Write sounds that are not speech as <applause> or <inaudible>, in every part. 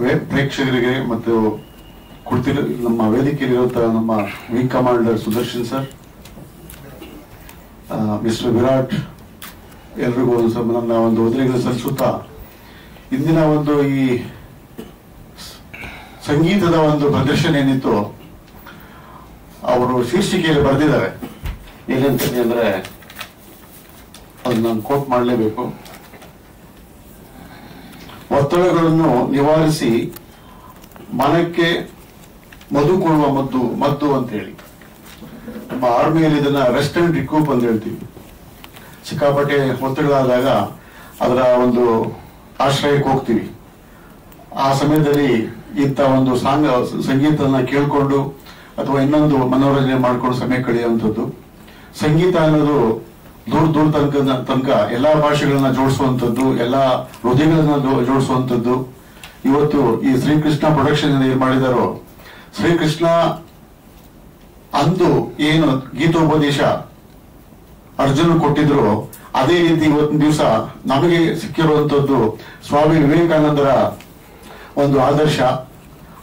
Way- ಪ್ರೇಕ್ಷಕರಿಗೆ ಮತ್ತು ಕುಡ್ತಿ ನಮ್ಮ ವೇದಿಕೆಯಲ್ಲಿರುವಂತಹ ನಮ್ಮ wing commander Sudarshan sir mister Virat, ಎಲ್ರಿಗೂ ಒಂದು ನನ್ನ ಒಂದು ಒದರಿಗಳ ಸರ್ ಸುತ್ತ. ಇಂದಿನ ಒಂದು ಈ ಸಂಗೀತದ ಒಂದು ಪ್ರದರ್ಶನ ಏನಿತ್ತು, ಅವರು ಶೀರ್ಷಿಕೆಯಲ್ಲಿ ಬರೆದಿದ್ದಾರೆ. ಏನಂತಂದ್ರೆ ಅದನ್ನ ನಾನು ಕೋಟ್ ಮಾಡಲೇಬೇಕು. ಒತ್ತಡಗಳನ್ನು ನಿವಾರಿಸಿ ಮನಕ್ಕೆ ಮಧು ಕೊಡುವ ಮದ್ದು ಮದ್ದು ಅಂತ ಹೇಳಿ ನಮ್ಮ ಆರ್ಮಿಯಲ್ಲಿ ಇದನ್ನ ರೆಸ್ಟ್ ಅಂಡ್ ರಿಕೂಪ್ ಅಂತ ಹೇಳ್ತೀವಿ. ಸಿಕ್ಕಾಪಟ್ಟೆ ಒತ್ತಡಗಳಾದಾಗ ಅದರ ಒಂದು ಆಶ್ರಯಕ್ಕೆ ಹೋಗ್ತೀವಿ. ಆ ಸಮಯದಲ್ಲಿ ಇಂಥ ಒಂದು ಸಾಂಗ್ ಸಂಗೀತನ ಕೇಳ್ಕೊಂಡು ಅಥವಾ ಇನ್ನೊಂದು ಮನೋರಂಜನೆ ಮಾಡಿಕೊಂಡು ಸಮಯ ಕಳೆಯುವಂಥದ್ದು. ಸಂಗೀತ ಅನ್ನೋದು ದೂರ ದೂರ ತನಕ ತನಕ ಎಲ್ಲಾ ಭಾಷೆಗಳನ್ನ ಜೋಡಿಸುವಂತದ್ದು, ಎಲ್ಲಾ ಹೃದಯಗಳನ್ನ ಜೋಡಿಸುವಂತದ್ದು. ಇವತ್ತು ಈ ಶ್ರೀಕೃಷ್ಣ ಪ್ರೊಡಕ್ಷನ್ ಏನ್ ಮಾಡಿದಾರೋ, ಶ್ರೀಕೃಷ್ಣ ಅಂದು ಏನು ಗೀತೋಪದೇಶ ಅರ್ಜುನ್ ಕೊಟ್ಟಿದ್ರು, ಅದೇ ರೀತಿ ಇವತ್ತಿನ ದಿವಸ ನಮಗೆ ಸಿಕ್ಕಿರುವಂತದ್ದು ಸ್ವಾಮಿ ವಿವೇಕಾನಂದರ ಒಂದು ಆದರ್ಶ.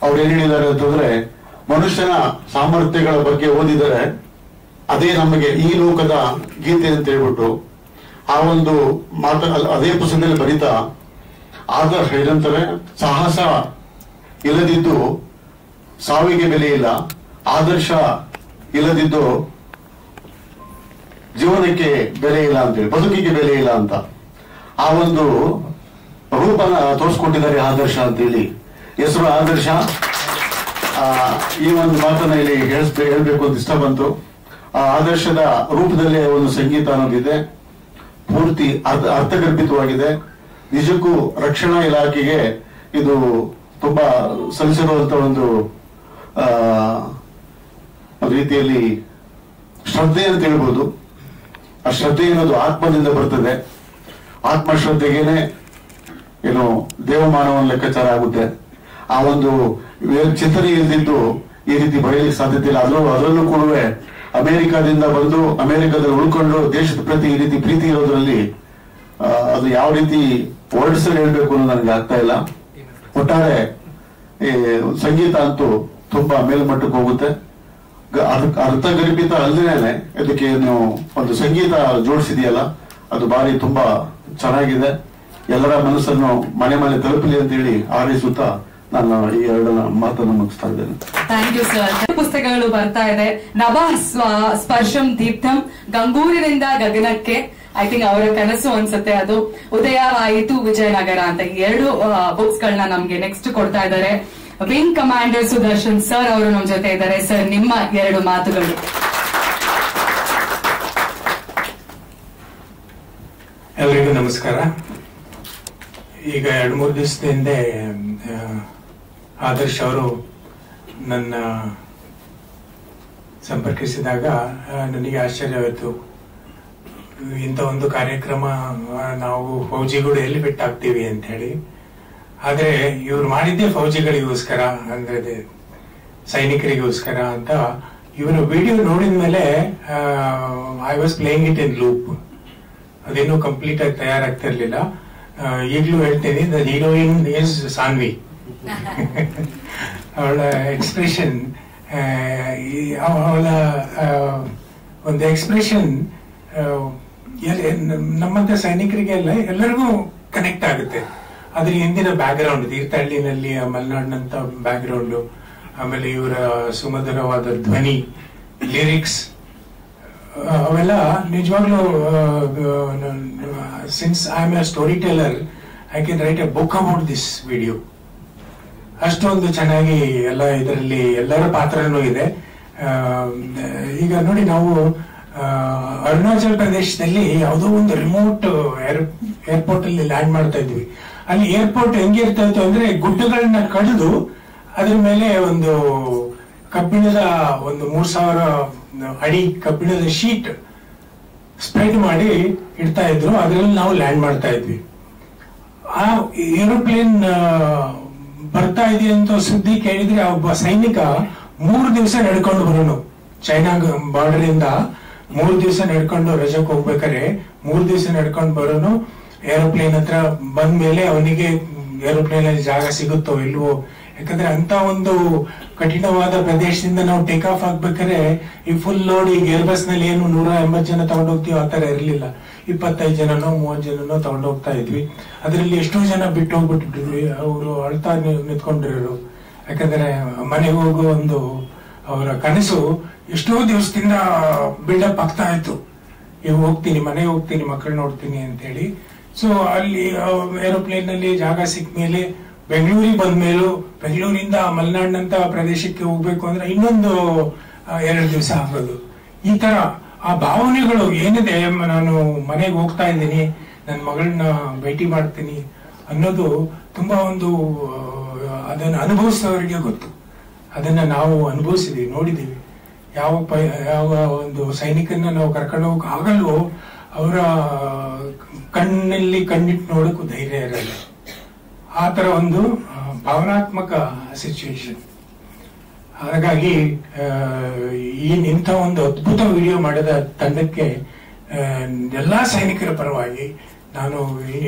ಅವ್ರು ಏನ್ ಹೇಳಿದ್ದಾರೆ ಅಂತಂದ್ರೆ, ಮನುಷ್ಯನ ಸಾಮರ್ಥ್ಯಗಳ ಬಗ್ಗೆ ಓದಿದರೆ ಅದೇ ನಮಗೆ ಈ ಲೋಕದ ಗೀತೆ ಅಂತ ಹೇಳ್ಬಿಟ್ಟು ಆ ಒಂದು ಮಾತ ಅದೇ ಪುಸ್ತಕದಲ್ಲಿ ಬರೀತಾ ಆದರ್ಶ ಏನಂತಾರೆ ಸಾಹಸ ಇಲ್ಲದಿದ್ದು ಸಾವಿಗೆ ಬೆಲೆ ಇಲ್ಲ ಆದರ್ಶ ಇಲ್ಲದಿದ್ದು ಜೀವನಕ್ಕೆ ಬೆಲೆ ಇಲ್ಲ ಅಂತೇಳಿ ಬದುಕಿಗೆ ಬೆಲೆ ಇಲ್ಲ ಅಂತ. ಆ ಒಂದು ರೂಪನ ತೋರಿಸ್ಕೊಟ್ಟಿದ್ದಾರೆ ಆದರ್ಶ ಅಂತೇಳಿ ಹೆಸರು ಆದರ್ಶ. ಆ, ಈ ಒಂದು ಮಾತನ್ನ ಇಲ್ಲಿ ಹೇಳ್ಬೇಕು ಅಂತ ಇಷ್ಟ ಬಂತು. ಆದರ್ಶದ ರೂಪದಲ್ಲಿ ಒಂದು ಸಂಗೀತ ಅನ್ನೋದಿದೆ. ಪೂರ್ತಿ ಅರ್ಥ ಅರ್ಥಗರ್ಭಿತವಾಗಿದೆ ನಿಜಕ್ಕೂ ರಕ್ಷಣಾ ಇಲಾಖೆಗೆ ಇದು ತುಂಬಾ ಸಲ್ಲಿಸಿರುವಂತ ಒಂದು ರೀತಿಯಲ್ಲಿ ಶ್ರದ್ಧೆ ಅಂತ ಹೇಳ್ಬೋದು. ಆ ಶ್ರದ್ಧೆ ಅನ್ನೋದು ಆತ್ಮದಿಂದ ಬರ್ತದೆ. ಆತ್ಮಶ್ರದ್ಧೆಗೇನೆ ಏನು ದೇವಮಾನವನ ಲೆಕ್ಕಾಚಾರ ಆಗುತ್ತೆ. ಆ ಒಂದು ಚಿಂತನೆ ಇಲ್ದಿದ್ದು ಈ ರೀತಿ ಬರೆಯಲಿಕ್ಕೆ ಸಾಧ್ಯತೆ ಇಲ್ಲ. ಅದರಲ್ಲೂ ಅದರಲ್ಲೂ ಕೂಡ ಅಮೆರಿಕಾದಿಂದ ಬಂದು ಅಮೆರಿಕದಲ್ಲಿ ಉಳ್ಕೊಂಡು ದೇಶದ ಪ್ರತಿ ಈ ರೀತಿ ಪ್ರೀತಿ ಇರೋದ್ರಲ್ಲಿ ಅದು ಯಾವ ರೀತಿ ವರ್ಡ್ಸ್ ಹೇಳ್ಬೇಕು ಅನ್ನೋದು ನನಗೆ ಆಗ್ತಾ ಇಲ್ಲ. ಒಟ್ಟಾರೆ ಸಂಗೀತ ಅಂತೂ ತುಂಬಾ ಮೇಲ್ಮಟ್ಟಕ್ಕೆ ಹೋಗುತ್ತೆ. ಅರ್ಥಗರ್ಭಿತ ಅಲ್ಲದೇನೆ ಅದಕ್ಕೆ ನೀವು ಒಂದು ಸಂಗೀತ ಜೋಡಿಸಿದೆಯಲ್ಲ, ಅದು ಬಾರಿ ತುಂಬಾ ಚೆನ್ನಾಗಿದೆ. ಎಲ್ಲರ ಮನಸ್ಸನ್ನು ಮನೆ ಮನೆ ತಲುಪಲಿ ಅಂತ ಹೇಳಿ ಹಾರೈಸುತ್ತಾ ನಾನು ಈ ಎರಡು ಮಾತನ್ನು ಮುಗಿಸ್ತಾ ಇದ್ದೇನೆ. ಥ್ಯಾಂಕ್ ಯು ಸರ್ ಪುಸ್ತಕಗಳು ಬರ್ತಾ ಇದೆ. ನಭ ಸ್ವ- ಸ್ಪರ್ಶಂ ದೀಪ್ತಂ ಗಂಗೂರಿನಿಂದ ಗಗನಕ್ಕೆ. ಐ ಥಿಂಕ್ ಅವರ ಕನಸು ಅನ್ಸುತ್ತೆ ಅದು. ಉದಯವಾಯಿತು ವಿಜಯನಗರ ಅಂತ ಈ ಎರಡು ಬುಕ್ಸ್ ಗಳನ್ನ ನಮ್ಗೆ ನೆಕ್ಸ್ಟ್ ಕೊಡ್ತಾ ಇದ್ದಾರೆ. ವಿಂಗ್ ಕಮಾಂಡರ್ ಸುದರ್ಶನ್ ಸರ್ ಅವರು ನಮ್ಮ ಜೊತೆ ಇದ್ದಾರೆ. ಸರ್ ನಿಮ್ಮ ಎರಡು ಮಾತುಗಳು. ಎಲ್ರಿಗೂ ನಮಸ್ಕಾರ. ಈಗ ಎರಡು ಮೂರು ದಿವಸದ ಹಿಂದೆ ಆದರ್ಶ್ ಅವರು ನನ್ನ ಸಂಪರ್ಕಿಸಿದಾಗ ನನಗೆ ಆಶ್ಚರ್ಯವಾಯಿತು ಇಂಥ ಒಂದು ಕಾರ್ಯಕ್ರಮ ನಾವು ಫೌಜಿಗಳು ಎಲ್ಲಿ ಬಿಟ್ಟಾಗ್ತೀವಿ ಅಂತ ಹೇಳಿ ಆದ್ರೆ ಇವ್ರು ಮಾಡಿದ್ದೇ ಫೌಜಿಗಳಿಗೋಸ್ಕರ, ಅಂದ್ರೆ ಅದೇ ಸೈನಿಕರಿಗೋಸ್ಕರ ಅಂತ. ಇವರ ವಿಡಿಯೋ ನೋಡಿದ ಮೇಲೆ I was playing it in loop ಅದೇನು ಕಂಪ್ಲೀಟ್ ಆಗಿ ತಯಾರಾಗ್ತಿರ್ಲಿಲ್ಲ. ಈಗಲೂ ಹೇಳ್ತೀನಿ ದ ಹೀರೋಯಿನ್ ಇಸ್ ಸಾನ್ವಿ ಅವಳ ಎಕ್ಸ್ಪ್ರೆಷನ್ ಅವಳ ಒಂದು ಎಕ್ಸ್ಪ್ರೆಷನ್ ನಮ್ಮಂತ ಸೈನಿಕರಿಗೆಲ್ಲ ಎಲ್ಲರಿಗೂ ಕನೆಕ್ಟ್ ಆಗುತ್ತೆ. ಅದ್ರ ಹಿಂದಿನ ಬ್ಯಾಕ್ ಗ್ರೌಂಡ್ ತೀರ್ಥಹಳ್ಳಿನಲ್ಲಿ ಮಲೆನಾಡಿನಂತ ಬ್ಯಾಕ್ ಗ್ರೌಂಡ್ ಆಮೇಲೆ ಇವರ ಸುಮಧುರವಾದ ಧ್ವನಿ ಲಿರಿಕ್ಸ್ ಅವೆಲ್ಲ ನಿಜವಾಗ್ಲೂ since I am a storyteller I can write a book about this video ಅಷ್ಟೊಂದು ಚೆನ್ನಾಗಿ ಎಲ್ಲ ಇದರಲ್ಲಿ ಎಲ್ಲರ ಪಾತ್ರನೂ ಇದೆ. ಈಗ ನೋಡಿ ನಾವು ಅರುಣಾಚಲ ಪ್ರದೇಶದಲ್ಲಿ ಯಾವುದೋ ಒಂದು ರಿಮೋಟ್ ಏರ್ ಏರ್ಪೋರ್ಟ್ ಅಲ್ಲಿ ಲ್ಯಾಂಡ್ ಮಾಡ್ತಾ ಇದ್ವಿ. ಅಲ್ಲಿ ಏರ್ಪೋರ್ಟ್ ಹೆಂಗಿರ್ತಾ ಇತ್ತು ಅಂದ್ರೆ ಗುಡ್ಡಗಳನ್ನ ಕಡಿದು ಅದ್ರ ಮೇಲೆ ಒಂದು ಕಬ್ಬಿಣದ ಒಂದು ಮೂರ್ ಸಾವಿರ ಅಡಿ ಕಬ್ಬಿಣದ ಶೀಟ್ ಸ್ಪ್ರೆಡ್ ಮಾಡಿ ಇಡ್ತಾ ಇದ್ರು, ಅದರಲ್ಲಿ ನಾವು ಲ್ಯಾಂಡ್ ಮಾಡ್ತಾ ಇದ್ವಿ. ಆ ಏರೋಪ್ಲೇನ್ ಬರ್ತಾ ಇದೆ ಅಂತ ಸುದ್ದಿ ಕೇಳಿದ್ರೆ ಒಬ್ಬ ಸೈನಿಕ ಮೂರು ದಿವಸ ನಡ್ಕೊಂಡು ಬರೋನು. ಚೈನಾ ಬಾರ್ಡರ್ ಇಂದ ಮೂರು ದಿವಸ ನಡ್ಕೊಂಡು ರಜಕ್ಕೆ ಹೋಗ್ಬೇಕಾರೆ ಮೂರು ದಿವಸ ನಡ್ಕೊಂಡು ಬರೋನು. ಏರೋಪ್ಲೇನ್ ಹತ್ರ ಬಂದ ಮೇಲೆ ಅವನಿಗೆ ಏರೋಪ್ಲೇನ್ ಅಲ್ಲಿ ಜಾಗ ಸಿಗುತ್ತೋ ಇಲ್ವೋ ಯಾಕಂದ್ರೆ ಅಂತ ಒಂದು ಕಠಿಣವಾದ ಪ್ರದೇಶದಿಂದ ನಾವು ಟೇಕ್ ಆಫ್ ಆಗ್ಬೇಕಾದ್ರೆ ಈ ಫುಲ್ ಲೋಡ್ ಈ ಏರ್ ಬಸ್ನಲ್ಲಿ ಏನು ನೂರ ಎಂಬತ್ತು ಜನ ತಗೊಂಡು ಹೋಗ್ತೀವಿ ಆ ತರ ಇರಲಿಲ್ಲ. ಇಪ್ಪತ್ತೈದು ಜನನೋ, ಮೂವತ್ತು ಜನನೋ ತಗೊಂಡು ಹೋಗ್ತಾ ಇದ್ವಿ. ಅದರಲ್ಲಿ ಎಷ್ಟೋ ಜನ ಬಿಟ್ಟು ಹೋಗ್ಬಿಟ್ಟಿದ್ವಿ ಅವರು ಅಳ್ತಾ ನಿಂತ್ಕೊಂಡಿರೋರು. ಯಾಕಂದ್ರೆ ಮನೆಗೆ ಹೋಗೋ ಒಂದು ಅವರ ಕನಸು ಎಷ್ಟೋ ದಿವಸದಿಂದ ಬಿಲ್ಡಪ್ ಆಗ್ತಾ ಇತ್ತು. ಈಗ ಹೋಗ್ತೀನಿ, ಮನೆಗೆ ಹೋಗ್ತೀನಿ ಮಕ್ಕಳು ನೋಡ್ತೀನಿ ಅಂತ ಹೇಳಿ ಸೊ ಅಲ್ಲಿ ಏರೋಪ್ಲೇನ್ನಲ್ಲಿ ಜಾಗ ಸಿಕ್ಕ ಮೇಲೆ ಬೆಂಗಳೂರಿಗೆ ಬಂದ ಮೇಲೂ ಬೆಂಗಳೂರಿಂದ ಮಲೆನಾಡಿನಂತ ಪ್ರದೇಶಕ್ಕೆ ಹೋಗ್ಬೇಕು ಅಂದ್ರೆ ಇನ್ನೊಂದು ಎರಡು ದಿವಸ ಆಗೋದು. ಈ ತರ ಆ ಭಾವನೆಗಳು ಏನಿದೆ ನಾನು ಮನೆಗೆ ಹೋಗ್ತಾ ಇದ್ದೀನಿ, ನನ್ನ ಮಗಳನ್ನ ಭೇಟಿ ಮಾಡ್ತೀನಿ ಅನ್ನೋದು ತುಂಬಾ ಒಂದು ಅದನ್ನ ಅನುಭವಿಸಿದವರಿಗೆ ಗೊತ್ತು. ಅದನ್ನ ನಾವು ಅನುಭವಿಸಿದೀವಿ, ನೋಡಿದೀವಿ. ಯಾವ ಯಾವ ಒಂದು ಸೈನಿಕನ್ನ ನಾವು ಕರ್ಕೊಂಡು ಹೋಗಕ್ ಆಗಲ್ವೋ, ಅವರ ಕಣ್ಣಲ್ಲಿ ಕಣ್ಣಿಟ್ಟು ನೋಡೋಕ್ಕೂ ಧೈರ್ಯ ಇರಲ್ಲ. ಆ ತರ ಒಂದು ಭಾವನಾತ್ಮಕ ಸಿಚುವೇಶನ್ ಹಾಗಾಗಿ ಈ ಇಂಥ ಒಂದು ಅದ್ಭುತ ವಿಡಿಯೋ ಮಾಡಿದ ತಂಡಕ್ಕೆ ಎಲ್ಲಾ ಸೈನಿಕರ ಪರವಾಗಿ ನಾನು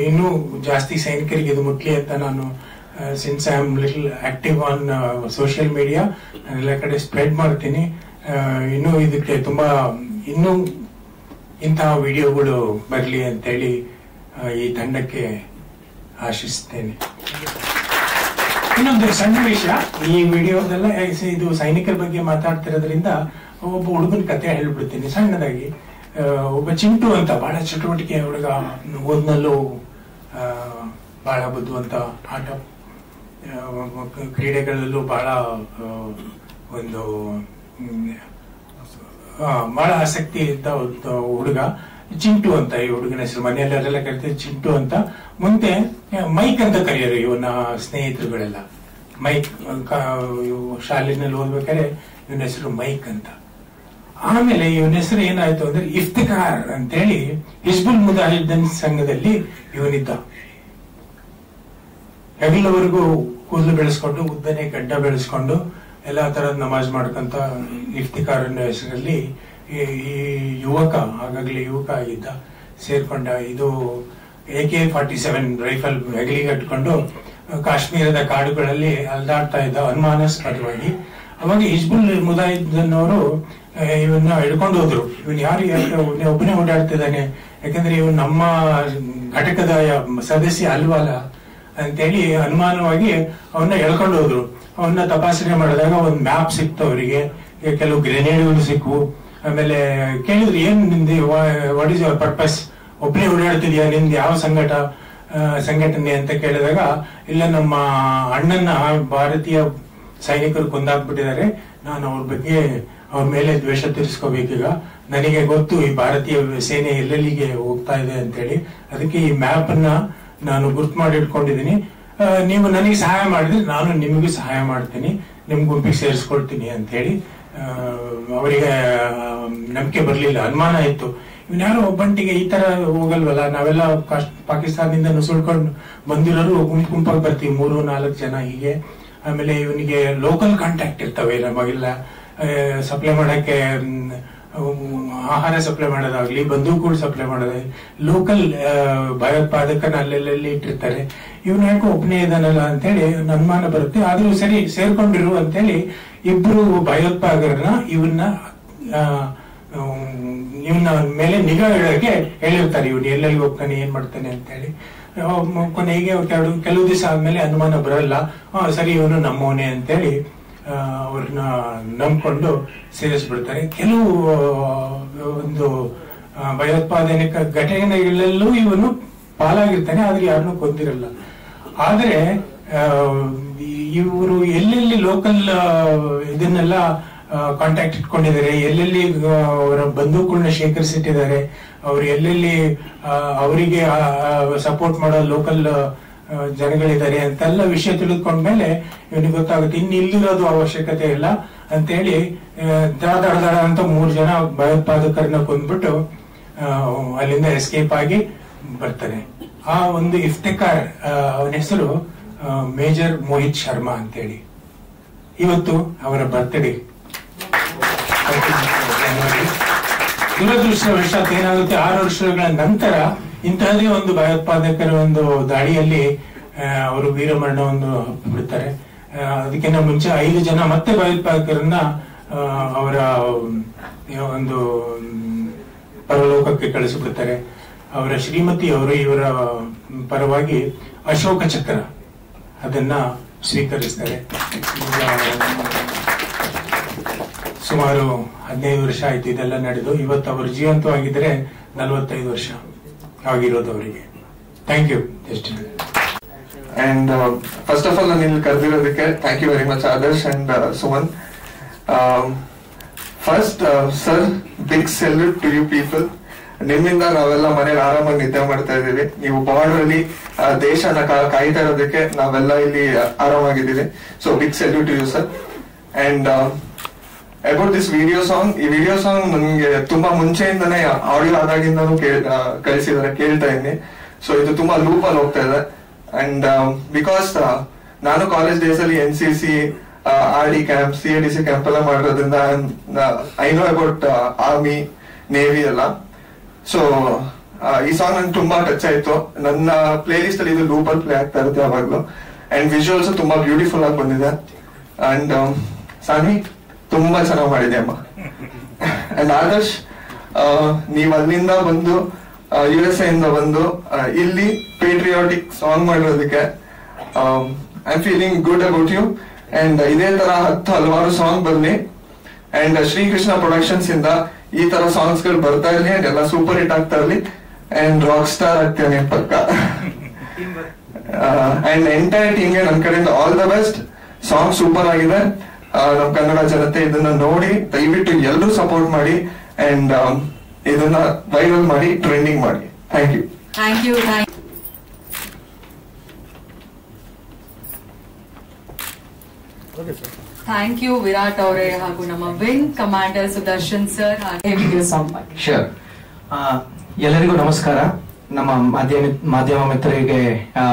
ಇನ್ನೂ ಜಾಸ್ತಿ ಸೈನಿಕರಿಗೆ ಇದು ಮುಟ್ಲಿ ಅಂತ ನಾನು since I am little active on social media ಎಲ್ಲ ಕಡೆ ಸ್ಪ್ರೆಡ್ ಮಾಡ್ತೀನಿ. ಇನ್ನೂ ಇದಕ್ಕೆ ತುಂಬಾ, ಇನ್ನೂ ಇಂತಹ ವಿಡಿಯೋಗಳು ಬರಲಿ ಅಂತೇಳಿ ಈ ತಂಡಕ್ಕೆ ಆಶಿಸ್ತೇನೆ ಇನ್ನೊಂದು ಸಣ್ಣ ವಿಷಯ, ಈ ವಿಡಿಯೋದೆಲ್ಲ ಇದು ಸೈನಿಕರ ಬಗ್ಗೆ ಮಾತಾಡ್ತಿರೋದ್ರಿಂದ ಒಬ್ಬ ಹುಡುಗನ ಕತೆ ಹೇಳ್ಬಿಡ್ತೀನಿ. ಸಣ್ಣದಾಗಿ ಒಬ್ಬ ಚಿಂಟು ಅಂತ, ಬಹಳ ಚಟುವಟಿಕೆ ಹುಡುಗ, ಓದ್ನಲ್ಲೂ ಬಹಳ ಬುದ್ಧಿವಂತ ಆಟ ಕ್ರೀಡೆಗಳಲ್ಲೂ ಬಹಳ ಒಂದು ಬಹಳ ಆಸಕ್ತಿ ಇದ್ದ ಒಂದು ಹುಡುಗ. ಚಿಂಟು ಅಂತ ಈ ಹುಡುಗನ ಹೆಸರು. ಮನೆಯಲ್ಲೆಲ್ಲ ಕರಿತಾರೆ ಚಿಂಟು ಅಂತ. ಮುಂದೆ ಮೈಕ್ ಅಂತ ಕರೆಯೋರು ಇವನ ಸ್ನೇಹಿತರುಗಳೆಲ್ಲ. ಮೈಕ್ ಶಾಲೆನಲ್ಲಿ ಓದ್ಬೇಕಾದ್ರೆ ಇವನ ಹೆಸರು ಮೈಕ್ ಅಂತ. ಆಮೇಲೆ ಇವನ ಹೆಸರು ಏನಾಯ್ತು ಅಂದ್ರೆ ಇಫ್ತಿಖಾರ್ ಅಂತ ಹೇಳಿ ಹಿಜ್ಬುಲ್ ಮುಜಾಹಿದ್ದೀನ್ ಸಂಘದಲ್ಲಿ ಇವನಿದ್ದ. ಹೆಗಲವರೆಗೂ ಕೂದಲು ಬೆಳೆಸ್ಕೊಂಡು, ಉದ್ದನೆ ಗಡ್ಡ ಬೆಳೆಸ್ಕೊಂಡು, ಎಲ್ಲಾ ತರ ನಮಾಜ್ ಮಾಡ್ಕೊಂತ ಇಫ್ತಿಖಾರ್ ಅನ್ನೋ ಹೆಸರಲ್ಲಿ ಈ ಯುವಕ ಆಗಾಗ್ಲೇ ಯುವಕ ಆಗಿದ್ದ, ಸೇರ್ಕೊಂಡ ಇದು A K forty seven rifle ಹೆಗಲಿಗೆ ಕಟ್ಕೊಂಡು ಕಾಶ್ಮೀರದ ಕಾಡುಗಳಲ್ಲಿ ಅಲ್ದಾಡ್ತಾ ಇದ್ದ ಅನುಮಾನಾಸ್ಪದವಾಗಿ ಅವಾಗ ಹಿಜ್ಬುಲ್ ಮುದಾಯಿದ್ದನ್ನವರು ಇವನ್ನ ಹಿಡ್ಕೊಂಡು ಹೋದ್ರು. ಇವನ್ ಯಾರು ಒಬ್ಬನೇ ಓಡಾಡ್ತಿದ್ದಾನೆ? ಯಾಕಂದ್ರೆ ಇವನು ನಮ್ಮ ಘಟಕದ ಸದಸ್ಯ ಅಲ್ವಲ್ಲ ಅಂತೇಳಿ ಅನುಮಾನವಾಗಿ ಅವನ್ನ ಎಳ್ಕೊಂಡು ಹೋದ್ರು. ಅವನ್ನ ತಪಾಸಣೆ ಮಾಡಿದಾಗ ಒಂದು ಮ್ಯಾಪ್ ಸಿಕ್ತು ಅವರಿಗೆ. ಕೆಲವು ಗ್ರೆನೇಡ್ಗಳು ಸಿಕ್ವು. ಆಮೇಲೆ ಕೇಳಿದ್ರು, ಏನ್ ನಿಮ್ದು ವಾಟ್ ಇಸ್ ಯುವರ್ ಪರ್ಪಸ್ ಒಬ್ಬನೇ ಓಡಾಡ್ತಿದ್ಯಾ? ನಿಮ್ದು ಯಾವ ಸಂಘಟ ಸಂಘಟನೆ ಅಂತ ಕೇಳಿದಾಗ, ಇಲ್ಲ, ನಮ್ಮ ಅಣ್ಣನ ಭಾರತೀಯ ಸೈನಿಕರು ಕೊಂದಾಕ್ಬಿಟ್ಟಿದ್ದಾರೆ. ನಾನು ಅವ್ರ ಬಗ್ಗೆ ಅವ್ರ ಮೇಲೆ ದ್ವೇಷ ತೀರಿಸ್ಕೋಬೇಕೀಗ. ನನಗೆ ಗೊತ್ತು, ಈ ಭಾರತೀಯ ಸೇನೆ ಎಲ್ಲೆಲ್ಲಿಗೆ ಹೋಗ್ತಾ ಇದೆ ಅಂತೇಳಿ. ಅದಕ್ಕೆ ಈ ಮ್ಯಾಪ್ ಅನ್ನ ನಾನು ಗುರ್ತು ಮಾಡಿ ಇಟ್ಕೊಂಡಿದ್ದೀನಿ ನೀವು ನನಗೆ ಸಹಾಯ ಮಾಡಿದ್ರೆ ನಾನು ನಿಮಗೂ ಸಹಾಯ ಮಾಡ್ತೀನಿ. ನಿಮ್ ಗುಂಪಿಗೆ ಸೇರಿಸ್ಕೊಳ್ತೀನಿ ಅಂತ ಹೇಳಿ ಅವರಿಗೆ ನಂಬಿಕೆ ಬರಲಿಲ್ಲ, ಅನುಮಾನ ಇತ್ತು. ಯಾರು ಒಬ್ಬಂಟಿಗೆ ಈ ತರ ಹೋಗಲ್ವಲ್ಲ, ನಾವೆಲ್ಲ ಪಾಕಿಸ್ತಾನದಿಂದ ನುಸುಳ್ಕೊಂಡು ಬಂದಿರೋರು ಗುಂಪು ಗುಂಪಾಗಿ ಬರ್ತೀವಿ, ಮೂರು, ನಾಲ್ಕು ಜನ ಹೀಗೆ. ಆಮೇಲೆ ಇವನಿಗೆ ಲೋಕಲ್ ಕಾಂಟ್ಯಾಕ್ಟ್ ಇರ್ತವೆ, ನಮಗೆಲ್ಲ ಸಪ್ಲೈ ಮಾಡಕ್ಕೆ ಆಹಾರ ಸಪ್ಲೈ ಮಾಡೋದಾಗ್ಲಿ ಬಂದೂಕುಗಳು ಸಪ್ಲೈ ಮಾಡೋದಾಗ್ಲಿ ಲೋಕಲ್ ಭಯೋತ್ಪಾದಕನ ಅಲ್ಲೆಲ್ಲಿ ಇಟ್ಟಿರ್ತಾರೆ. ಇವನ್ ಯಾಕೋ ಒಬ್ಬನೇ ಇದಾನಲ್ಲ ಅಂತೇಳಿ, ಅನುಮಾನ ಬರುತ್ತೆ. ಆದ್ರೂ ಸರಿ, ಸೇರ್ಕೊಂಡಿರು ಅಂತೇಳಿ ಇಬ್ರು ಭಯೋತ್ಪಾದಕರನ್ನ ಇವನ್ನ ಆ, ಹ್ಮ್, ಇವನ ಮೇಲೆ ನಿಗಾ ಇಡೋಕೆ ಹೇಳಿರ್ತಾರೆ. ಇವನು ಎಲ್ಲೆಲ್ಲಿ ಹೋಗ್ತಾನೆ ಏನ್ ಮಾಡ್ತಾನೆ ಅಂತ ಹೇಳಿ ಕೊನೆಗೆ ಕೆಲವು ಕೆಲವು ದಿವಸ ಆದ್ಮೇಲೆ ಅನುಮಾನ ಬರಲ್ಲ. ಸರಿ ಇವನು ನಮ್ಮವನೇ ಅಂತೇಳಿ ಅವ್ರನ್ನ ನಂಬ್ಕೊಂಡು ಸೇರಿಸ್ಬಿಡ್ತಾರೆ. ಕೆಲವು ಒಂದು ಭಯೋತ್ಪಾದನಿಕ ಭಯೋತ್ಪಾದನೆ ಘಟನೆಗಳಲ್ಲೂ ಇವನು ಪಾಲಾಗಿರ್ತಾನೆ ಆದ್ರೆ ಯಾರನ್ನೂ ಕೊಂದಿರಲ್ಲ. ಆದ್ರೆ ಇವರು ಎಲ್ಲೆಲ್ಲಿ ಲೋಕಲ್ ಇದನ್ನೆಲ್ಲ ಕಾಂಟ್ಯಾಕ್ಟ್ ಇಟ್ಕೊಂಡಿದ್ದಾರೆ, ಎಲ್ಲೆಲ್ಲಿ ಅವರ ಬಂದೂಕುಗಳನ್ನ ಶೇಖರಿಸಿಟ್ಟಿದ್ದಾರೆ, ಅವ್ರು ಎಲ್ಲೆಲ್ಲಿ ಅವರಿಗೆ ಸಪೋರ್ಟ್ ಮಾಡೋ ಲೋಕಲ್ ಜನಗಳಿದ್ದಾರೆ ಅಂತೆಲ್ಲ ವಿಷಯ ತಿಳಿದುಕೊಂಡ್ಮೇಲೆ ಇವನಿಗೆ ಗೊತ್ತಾಗುತ್ತೆ, ಇನ್ನು ಇಲ್ಲಿರೋದು ಅವಶ್ಯಕತೆ ಇಲ್ಲ ಅಂತೇಳಿ ಹೇಳಿ ದಡ ಅಂತ ಮೂರು ಜನ ಭಯೋತ್ಪಾದಕರನ್ನ ಕೊಂದ್ಬಿಟ್ಟು ಅಲ್ಲಿಂದ ಎಸ್ಕೇಪ್ ಆಗಿ ಬರ್ತಾರೆ. ಆ ಒಂದು ಇಫ್ತಿಕಾರ್ ಅವನ ಹೆಸರು ಮೇಜರ್ ಮೋಹಿತ್ ಶರ್ಮಾ ಅಂತೇಳಿ. ಇವತ್ತು ಅವರ ಬರ್ತ್ಡೇ ದುರದೃಷ್ಟವಶಾತ್ ಏನಾಗುತ್ತೆ? ಆರು ವರ್ಷಗಳ ನಂತರ ಇಂತಹದೇ ಒಂದು ಭಯೋತ್ಪಾದಕರ ಒಂದು ದಾಳಿಯಲ್ಲಿ ಅವರು ವೀರಮರಣವನ್ನು ಬಿಡ್ತಾರೆ ಅದಕ್ಕಿಂತ ಮುಂಚೆ ಐದು ಜನ ಮತ್ತೆ ಭಯೋತ್ಪಾದಕರನ್ನ ಅವರ ಒಂದು ಪರಲೋಕಕ್ಕೆ ಕಳಿಸಿಬಿಡ್ತಾರೆ. ಅವರ ಶ್ರೀಮತಿ ಅವರು ಇವರ ಪರವಾಗಿ ಅಶೋಕ ಚಕ್ರ. ಅದನ್ನ ಸ್ವೀಕರಿಸ್ತಾರೆ. ಸುಮಾರು ಹದಿನೈದು ವರ್ಷ ಆಯ್ತು ಇದೆಲ್ಲ ನಡೆದು. ಇವತ್ತು ಅವರು ಜೀವಂತವಾಗಿದ್ರೆ ನಲವತ್ತೈದು ವರ್ಷ ಆಗಿರೋದು ಅವರಿಗೆ. Thank you just and first of all ನಾನು ಇಲ್ಲಿ ಕರೆದಿರೋದಕ್ಕೆ thank you very much Adarsh and Suman first sir big salute to you people ನಿಮ್ಮಿಂದ ನಾವೆಲ್ಲ ಮನೇಲಿ ಆರಾಮಾಗಿ ನಿದ್ದೆ ಮಾಡ್ತಾ ಇದ್ದೀವಿ. ನೀವು ಬಾರ್ಡರ್ ಅಲ್ಲಿ ದೇಶನ ಕಾಯ್ತಾ ಇರೋದಕ್ಕೆ ನಾವೆಲ್ಲ ಇಲ್ಲಿ ಆರಾಮಾಗಿದ್ದೀವಿ. So big salute you sir and about this video song ಈ ವಿಡಿಯೋ ಸಾಂಗ್ ನನ್ಗೆ ತುಂಬಾ ಮುಂಚೆಯಿಂದನೇ ಆಡಿಯೋ ಆದಾಗಿಂದನೂ ಕಳಿಸಿದಾರೆ ಕೇಳ್ತಾ ಇದ್ದೀನಿ. ಸೊ ಇದು ತುಂಬಾ ಲೂಪ್ ಅಲ್ಲಿ ಹೋಗ್ತಾ ಇದೆ. ಅಂಡ್ ಬಿಕಾಸ್ ನಾನು ಕಾಲೇಜ್ ಡೇಸ್ ಅಲ್ಲಿ N C C R D camp C A D C camp ಎಲ್ಲ ಮಾಡಿರೋದ್ರಿಂದ I know about army navy ಎಲ್ಲ. ಸೊ ಈ ಸಾಂಗ್ ನಂಗೆ ತುಂಬಾ ಟಚ್ ಆಯ್ತು. ನನ್ನ ಪ್ಲೇ ಲಿಸ್ಟ್ ಅಲ್ಲಿ ಇದು ಲೂಪಲ್ ಪ್ಲೇ ಆಗ್ತಾ ಇರುತ್ತೆ ಯಾವಾಗ್ಲೂ. ಅಂಡ್ ವಿಜುವಲ್ಸ್ ತುಂಬಾ ಬ್ಯೂಟಿಫುಲ್ ಆಗಿ ಬಂದಿದೆ. ಅಂಡ್ ಸಾನ್ವಿ, ತುಂಬಾ ಚೆನ್ನಾಗಿ ಮಾಡಿದೆ ಅಮ್ಮ? ಅಂಡ್ ಆದರ್ಶ್ ನೀವ್ ಅಲ್ಲಿಂದ ಬಂದು ಯು ಎಸ್ ಇಂದ ಬಂದು ಇಲ್ಲಿ patriotic song ಮಾಡಿರೋದಕ್ಕೆ I feeling good about you and ಇದೇ ತರ ಹತ್ತು ಹಲವಾರು ಸಾಂಗ್ ಬರ್ಲಿ ಅಂಡ್ ಶ್ರೀಕೃಷ್ಣ ಪ್ರೊಡಕ್ಷನ್ಸ್ ಇಂದ ಈ ತರ ಸಾಂಗ್ಸ್ಗಳು ಬರ್ತಾ ಇರ್ಲಿ ಅಂಡ್ ಎಲ್ಲ ಸೂಪರ್ ಹಿಟ್ ಆಗ್ತಾ ಇರ್ಲಿ. ಅಂಡ್ ರಾಕ್ ಸ್ಟಾರ್ ಆಗ್ತೇನೆ ಪಕ್ಕ? ಅಂಡ್ ಎಂಟೈರ್ ಟೀಮ್ಗೆ ನಮ್ ಕಡೆಯಿಂದ all the best song super ಆಗಿದೆ. ನಮ್ ಕನ್ನಡ ಜನತೆ ಇದನ್ನ ನೋಡಿ ದಯವಿಟ್ಟು ಎಲ್ಲರೂ ಸಪೋರ್ಟ್ ಮಾಡಿ ಅಂಡ್ ಇದನ್ನ ವೈರಲ್ ಮಾಡಿ ಟ್ರೆಂಡಿಂಗ್ ಮಾಡಿ. Thank you thank you thank thank you Virat ಅವರೇ ಹಾಗೂ ನಮ್ಮ ವಿಂಗ್ ಕಮಾಂಡರ್ ಸುದರ್ಶನ್ ಸರ್ ಶೋರ್ ಎಲ್ಲರಿಗೂ ನಮಸ್ಕಾರ. ನಮ್ಮ ಮಾಧ್ಯಮ ಮಾಧ್ಯಮ ಮಿತ್ರರಿಗೆ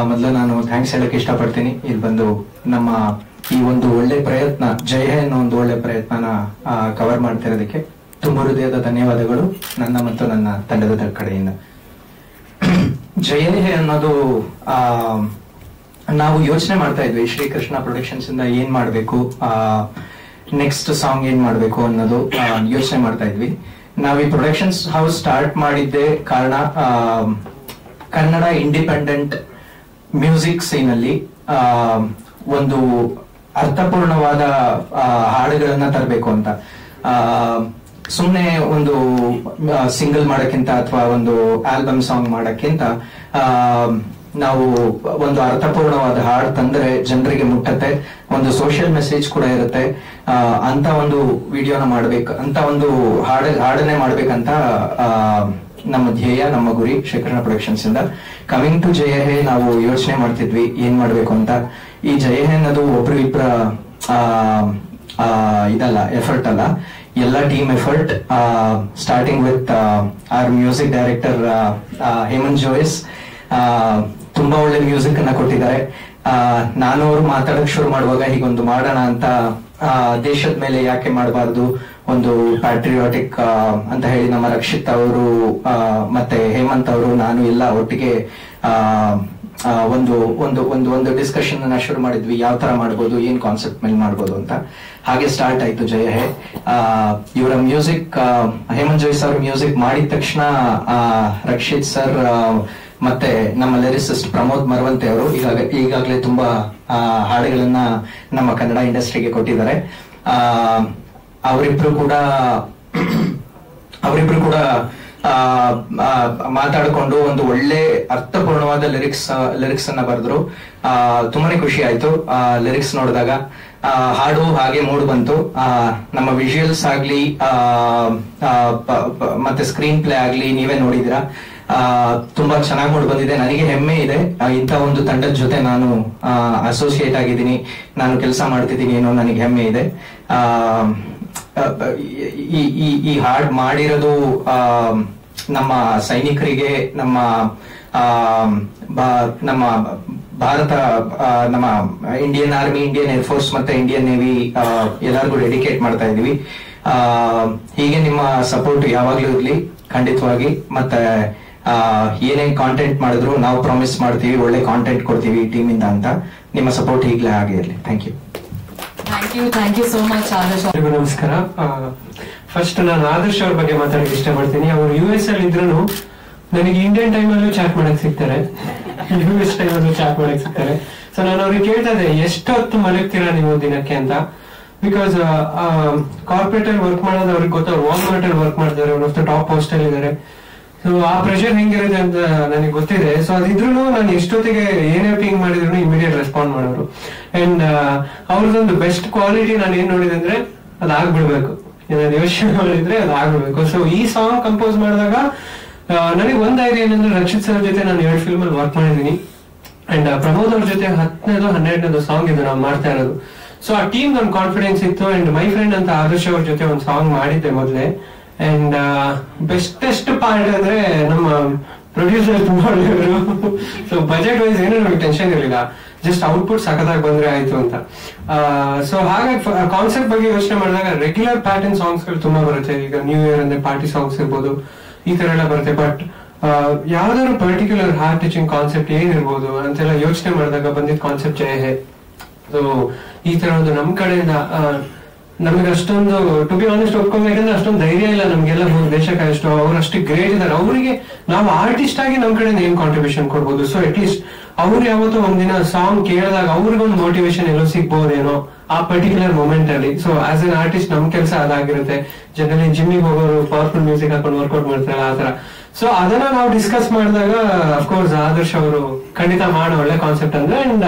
ಮೊದಲು ನಾನು ಥ್ಯಾಂಕ್ಸ್ ಹೇಳಕ್ಕೆ ಇಷ್ಟಪಡ್ತೀನಿ. ಇಲ್ಲಿ ಬಂದು ನಮ್ಮ ಈ ಒಂದು ಒಳ್ಳೆ ಪ್ರಯತ್ನ ಜಯ ಅನ್ನೋ ಒಂದು ಒಳ್ಳೆ ಪ್ರಯತ್ನನ ಕವರ್ ಮಾಡ್ತಿರೋದಕ್ಕೆ ತುಂಬ ಹೃದಯದ ಧನ್ಯವಾದಗಳು ನನ್ನ ಮತ್ತು ನನ್ನ ತಂಡದ ಕಡೆಯಿಂದ. <clears throat> ಜಯ ಅನ್ನೋದು, ಆ ನಾವು ಯೋಚನೆ ಮಾಡ್ತಾ ಇದ್ವಿ, ಶ್ರೀಕೃಷ್ಣ ಪ್ರೊಡಕ್ಷನ್ಸ್ ಇಂದ ಏನ್ ಮಾಡ್ಬೇಕು ನೆಕ್ಸ್ಟ್ ಸಾಂಗ್ ಏನ್ ಮಾಡ್ಬೇಕು ಅನ್ನೋದು ಯೋಚನೆ ಮಾಡ್ತಾ ಇದ್ವಿ. ನಾವು ಈ ಪ್ರೊಡಕ್ಷನ್ಸ್ ಹೌಸ್ ಸ್ಟಾರ್ಟ್ ಮಾಡಿದ್ದೆ ಕಾರಣ ಕನ್ನಡ ಇಂಡಿಪೆಂಡೆಂಟ್ ಮ್ಯೂಸಿಕ್ ಸೀನ್ ಅಲ್ಲಿ ಒಂದು ಅರ್ಥಪೂರ್ಣವಾದ ಹಾಡುಗಳನ್ನ ತರಬೇಕು ಅಂತ. ಸುಮ್ಮನೆ ಒಂದು ಸಿಂಗಲ್ ಮಾಡಕ್ಕಿಂತ ಅಥವಾ ಒಂದು ಆಲ್ಬಮ್ ಸಾಂಗ್ ಮಾಡಕ್ಕಿಂತ ನಾವು ಒಂದು ಅರ್ಥಪೂರ್ಣವಾದ ಹಾಡು ತಂದ್ರೆ ಜನರಿಗೆ ಮುಟ್ಟತ್ತೆ. ಒಂದು ಸೋಷಿಯಲ್ ಮೆಸೇಜ್ ಕೂಡ ಇರುತ್ತೆ. ಅಂತ ಒಂದು ವಿಡಿಯೋನ ಮಾಡ್ಬೇಕು, ಅಂತ ಒಂದು ಹಾಡ, ಹಾಡನ್ನೇ ಮಾಡ್ಬೇಕಂತ ನಮ್ಮ ಧ್ಯೇಯ, ನಮ್ಮ ಗುರಿ ಶ್ರೀಕೃಷ್ಣ ಪ್ರೊಡಕ್ಷನ್ಸ್ ಇಂದ. ಕಮಿಂಗ್ ಟು ಜಯ ಹೇ ನಾವು ಯೋಚನೆ ಮಾಡ್ತಿದ್ವಿ, ಏನ್ ಮಾಡ್ಬೇಕು ಅಂತ. ಈ ಜಯ ಹೇ ಅನ್ನೋದು ಒಬ್ರು ಇಬ್ಬರ ಇದಲ್ಲ ಎಫರ್ಟ್ ಅಲ್ಲ. ಎಲ್ಲ team effort starting with our music director Hemant Jois ತುಂಬಾ ಒಳ್ಳೆ ಮ್ಯೂಸಿಕ್ ಅನ್ನ ಕೊಟ್ಟಿದ್ದಾರೆ. ನಾನು ಅವರು ಮಾತಾಡಕ್ ಶುರು ಮಾಡುವಾಗ ಹೀಗೊಂದು ಮಾಡೋಣ ಅಂತ ದೇಶದ ಮೇಲೆ ಯಾಕೆ ಮಾಡಬಾರ್ದು? ಒಂದು ಪ್ಯಾಟ್ರಿಯಾಟಿಕ್ ಅಂತ ಹೇಳಿ ನಮ್ಮ ರಕ್ಷಿತ್ ಅವರು ಮತ್ತೆ ಹೇಮಂತ್ ಅವರು, ನಾನು ಎಲ್ಲ ಒಟ್ಟಿಗೆ ಒಂದು ಒಂದು ಒಂದು ಒಂದು ಡಿಸ್ಕಷನ್ ಅನ್ನ ಶುರು ಮಾಡಿದ್ವಿ. ಯಾವ ತರ ಮಾಡ್ಬೋದು? ಏನ್ ಕಾನ್ಸೆಪ್ಟ್ ಮೇಲೆ ಮಾಡ್ಬೋದು ಅಂತ. ಹಾಗೆ ಸ್ಟಾರ್ಟ್ ಆಯ್ತು ಜಯ ಹೇ. ಇವರ music Hemant Joy sir music ಮಾಡಿದ ತಕ್ಷಣ ರಕ್ಷಿತ್ ಸರ್ ಮತ್ತೆ ನಮ್ಮ ಲಿರಿಸಿಸ್ಟ್ ಪ್ರಮೋದ್ ಮರವಂತೆ ಅವರು ಈಗಾಗ ಈಗಾಗಲೇ ತುಂಬಾ ಹಾಡುಗಳನ್ನ ನಮ್ಮ ಕನ್ನಡ ಇಂಡಸ್ಟ್ರಿಗೆ ಕೊಟ್ಟಿದ್ದಾರೆ. ಆ, ಅವರಿಬ್ರು ಕೂಡ ಅವರಿಬ್ರು ಕೂಡ ಮಾತಾಡಿಕೊಂಡು ಒಂದು ಒಳ್ಳೆ ಅರ್ಥಪೂರ್ಣವಾದ ಲಿರಿಕ್ಸ್ ಲಿರಿಕ್ಸ್ ಅನ್ನ ಬರೆದ್ರು. ಆ, ತುಂಬಾನೇ ಖುಷಿ ಆಯ್ತು. ಆ ಲಿರಿಕ್ಸ್ ನೋಡಿದಾಗ ಆ, ಹಾಡು ಹಾಗೆ ಮೂಡ್ ಬಂತು. ಆ, ನಮ್ಮ ವಿಜುವಲ್ಸ್ ಆಗ್ಲಿ ಆ, ಮತ್ತೆ ಸ್ಕ್ರೀನ್ ಪ್ಲೇ ಆಗ್ಲಿ ನೀವೇ ನೋಡಿದಿರಾ ತುಂಬಾ ಚೆನ್ನಾಗಿ ಮೂಡ್ ಬಂದಿದೆ ನನಗೆ ಹೆಮ್ಮೆ ಇದೆ. ಇಂಥ ಒಂದು ತಂಡದ ಜೊತೆ ನಾನು ಅಸೋಸಿಯೇಟ್ ಆಗಿದ್ದೀನಿ. ನಾನು ಕೆಲಸ ಮಾಡ್ತಿದ್ದೀನಿ ಅನ್ನೋ ನನಗೆ ಹೆಮ್ಮೆ ಇದೆ. ಈ ಈ ಹಾಡ್ ಮಾಡಿರೋದು ನಮ್ಮ ಸೈನಿಕರಿಗೆ, ನಮ್ಮ ನಮ್ಮ ಭಾರತ ನಮ್ಮ Indian army Indian air force ಮತ್ತೆ ಇಂಡಿಯನ್ ನೇವಿ ಎಲ್ಲರಿಗೂ ಡೆಡಿಕೇಟ್ ಮಾಡ್ತಾ ಇದೀವಿ ಹೀಗೆ ನಿಮ್ಮ ಸಪೋರ್ಟ್ ಯಾವಾಗ್ಲೂ ಇರ್ಲಿ. ಖಂಡಿತವಾಗಿ. ಮತ್ತೆ ಏನೇನ್ ಕಾಂಟೆಂಟ್ ಮಾಡಿದ್ರು ನಾವು ಪ್ರಾಮಿಸ್ ಮಾಡ್ತೀವಿ ಒಳ್ಳೆ ಕಾಂಟೆಂಟ್ ಕೊಡ್ತೀವಿ ಟೀಮ್ ಇಂದ ಅಂತ. ನಿಮ್ಮ ಸಪೋರ್ಟ್ ಈಗಲೇ ಹಾಗೆ ಇರಲಿ. Thank you thank you thank you so much Adarsh. ಎಲ್ರಿಗೂ ನಮಸ್ಕಾರ. ಫಸ್ಟ್ ನಾನು ಆದರ್ಶ್ ಅವ್ರ ಬಗ್ಗೆ ಮಾತಾಡಕ್ಕೆ ಇಷ್ಟಪಡ್ತೀನಿ. ಅವರು ಯು ಎಸ್ ಅಲ್ಲಿ ಇದ್ರು ನನಗೆ ಇಂಡಿಯನ್ ಟೈಮ್ ಅಲ್ಲೂ ಚಾಟ್ ಮಾಡಕ್ ಸಿಗ್ತಾರೆ. ಯು ಎಸ್ ಟೈಮ್ ಅಲ್ಲೂ ಚಾಟ್ ಮಾಡಕ್ ಸಿಗ್ತಾರೆ. ಸೊ ನಾನು ಅವ್ರಿಗೆ ಕೇಳ್ತಾ ಇದ್ದೆ ಎಷ್ಟೊತ್ತು ಮಲಗ್ತೀರಾ ನೀವು ದಿನಕ್ಕೆ ಅಂತ? ಬಿಕಾಸ್ ಕಾರ್ಪೊರೇಟ್ ಅಲ್ಲಿ ವರ್ಕ್ ಮಾಡೋದು ಅವ್ರಿಗೆ ಗೊತ್ತ. ವಾಲ್ಮಾರ್ಟ್ ಅಲ್ಲಿ ವರ್ಕ್ ಮಾಡ್ತಾರೆ ಅವ್ರ ಆಫ್ ದ ಟಾಪ್ ಹಾಸ್ಟೆಲ್ ಅಲ್ಲಿ ಇದ್ದಾರೆ. ಆ ಪ್ರೆಷರ್ ಹೆಂಗಿರುತ್ತೆ ಅಂತ ನನಗೆ ಗೊತ್ತಿದೆ. ಸೊ ಅದಿದ್ರು ನಾನು ಎಷ್ಟೊತ್ತಿಗೆ ಏನೇ ಪಿಂಗ್ ಮಾಡಿದ್ರು ಇಮಿಡಿಯೇಟ್ ರೆಸ್ಪಾಂಡ್ ಮಾಡೋರು. ಅಂಡ್ ಅವ್ರದೊಂದು ಬೆಸ್ಟ್ ಕ್ವಾಲಿಟಿ ನಾನು ಏನ್ ನೋಡಿದೆ ಅಂದ್ರೆ ಅದಾಗ್ಬಿಡ್ಬೇಕು ನಾನು ಯೋಚನೆ ಮಾಡಿದ್ರೆ ಅದಾಗ್ಬಿಡ್ಬೇಕು ಸೊ ಈ ಸಾಂಗ್ ಕಂಪೋಸ್ ಮಾಡಿದಾಗ ನನಗೆ ಒಂದ್ ಐಡಿಯಾ ಏನಂದ್ರೆ ರಕ್ಷಿತ್ ಸರ್ ಜೊತೆ ನಾನು ಎರಡು ಫಿಲ್ಮ್ ಅಲ್ಲಿ ವರ್ಕ್ ಮಾಡಿದೀನಿ ಅಂಡ್ ಪ್ರಮೋದ್ ಅವ್ರ ಜೊತೆ ಹತ್ತನೇದು ಹನ್ನೆರಡನೇದು ಸಾಂಗ್ ಇದು ನಾವು ಮಾಡ್ತಾ ಇರೋದು. ಸೊ ಆ ಟೀಮ್ ಒಂದು ಕಾನ್ಫಿಡೆನ್ಸ್ ಇತ್ತು. ಅಂಡ್ ಮೈ ಫ್ರೆಂಡ್ ಅಂತ ಆದರ್ಶ ಅವ್ರ ಜೊತೆ ಒಂದು ಸಾಂಗ್ ಮಾಡಿದ್ದೆ ಮೊದಲೇ. ಅಂಡ್ ಬೆಸ್ಟೆಸ್ಟ್ ಪಾರ್ಟ್ ಅಂದ್ರೆ ನಮ್ಮ ಪ್ರೊಡ್ಯೂಸರ್ ತುಂಬಾ ಒಳ್ಳೆಯವರು. ಸೊ ಬಜೆಟ್ ವೈಸ್ ಏನೂ ನಮಗೆ ಟೆನ್ಷನ್ ಇರಲಿಲ್ಲ. ಜಸ್ಟ್ ಔಟ್ಪುಟ್ ಸಖತ್ತಾಗಿ ಬಂದ್ರೆ ಆಯ್ತು ಅಂತ. ಸೊ ಹಾಗಾಗಿ ಕಾನ್ಸೆಪ್ಟ್ ಬಗ್ಗೆ ಯೋಚನೆ ಮಾಡಿದಾಗ ರೆಗ್ಯುಲರ್ ಪ್ಯಾಟರ್ನ್ ಸಾಂಗ್ಸ್ಗಳು ತುಂಬಾ ಬರುತ್ತೆ. ಈಗ ನ್ಯೂ ಇಯರ್ ಅಂದ್ರೆ ಪಾರ್ಟಿ ಸಾಂಗ್ಸ್ ಇರ್ಬೋದು ಈ ತರ ಎಲ್ಲ ಬರುತ್ತೆ. ಬಟ್ ಯಾವ್ದಾದ್ರು ಪರ್ಟಿಕ್ಯುಲರ್ ಹಾರ್ಟ್ ಟಚಿಂಗ್ ಕಾನ್ಸೆಪ್ಟ್ ಏನಿರ್ಬೋದು ಅಂತೆಲ್ಲ ಯೋಚನೆ ಮಾಡಿದಾಗ ಬಂದಿದ್ದ ಕಾನ್ಸೆಪ್ಟ್ ಜಯ ಹೇ ಸೊ ಈ ತರ ಒಂದು ನಮ್ ಕಡೆಯಿಂದ ಆ, ನಮಗೆ ಅಷ್ಟೊಂದು ಟು ಬಿ ಆನೆಸ್ಟ್ ಒಪ್ಕೊಬೇಕಂದ್ರೆ ಅಷ್ಟೊಂದು ಧೈರ್ಯ ಇಲ್ಲ ನಮ್ಗೆಲ್ಲ ದೇಶಕ್ಕೆ ಅಷ್ಟು. ಅವ್ರು ಅಷ್ಟು ಗ್ರೇಟ್ ಇದಾರೆ ಅವರಿಗೆ ನಾವು ಆರ್ಟಿಸ್ಟ್ ಆಗಿ ನಮ್ ಕಡೆ ಏನ್ ಕಾಂಟ್ರಿಬ್ಯೂಷನ್ ಕೊಡ್ಬೋದು? ಸೊ ಅಟ್ ಲೀಸ್ಟ್ ಅವ್ರು ಯಾವತ್ತೋ ಒಂದಿನ ಸಾಂಗ್ ಕೇಳಿದಾಗ ಅವ್ರಿಗೊಂದು ಮೋಟಿವೇಶನ್ ಎಲ್ಲೋ ಸಿಗ್ಬೋದೇನೋ ಆ ಪರ್ಟಿಕ್ಯುಲರ್ ಮೂಮೆಂಟ್ ಅಲ್ಲಿ. ಸೊ ಆಸ್ ಎನ್ ಆರ್ಟಿಸ್ಟ್ ನಮ್ ಕೆಲಸ ಅದಾಗಿರುತ್ತೆ. ಜನರಲ್ಲಿ ಜಿಮ್ಮಿಗೆ ಹೋಗೋರು ಪವರ್ಫುಲ್ ಮ್ಯೂಸಿಕ್ ಹಾಕೊಂಡು ವರ್ಕೌಟ್ ಮಾಡ್ತಾರೆ ಆ ತರ ಸೊ ಅದನ್ನ ನಾವು ಡಿಸ್ಕಸ್ ಮಾಡಿದಾಗ ಅಫ್ಕೋರ್ಸ್ ಆದರ್ಶ್ ಅವರು ಖಂಡಿತ ಮಾಡೋ ಒಳ್ಳೆ ಕಾನ್ಸೆಪ್ಟ್ ಅಂದ್ರೆ ಅಂಡ್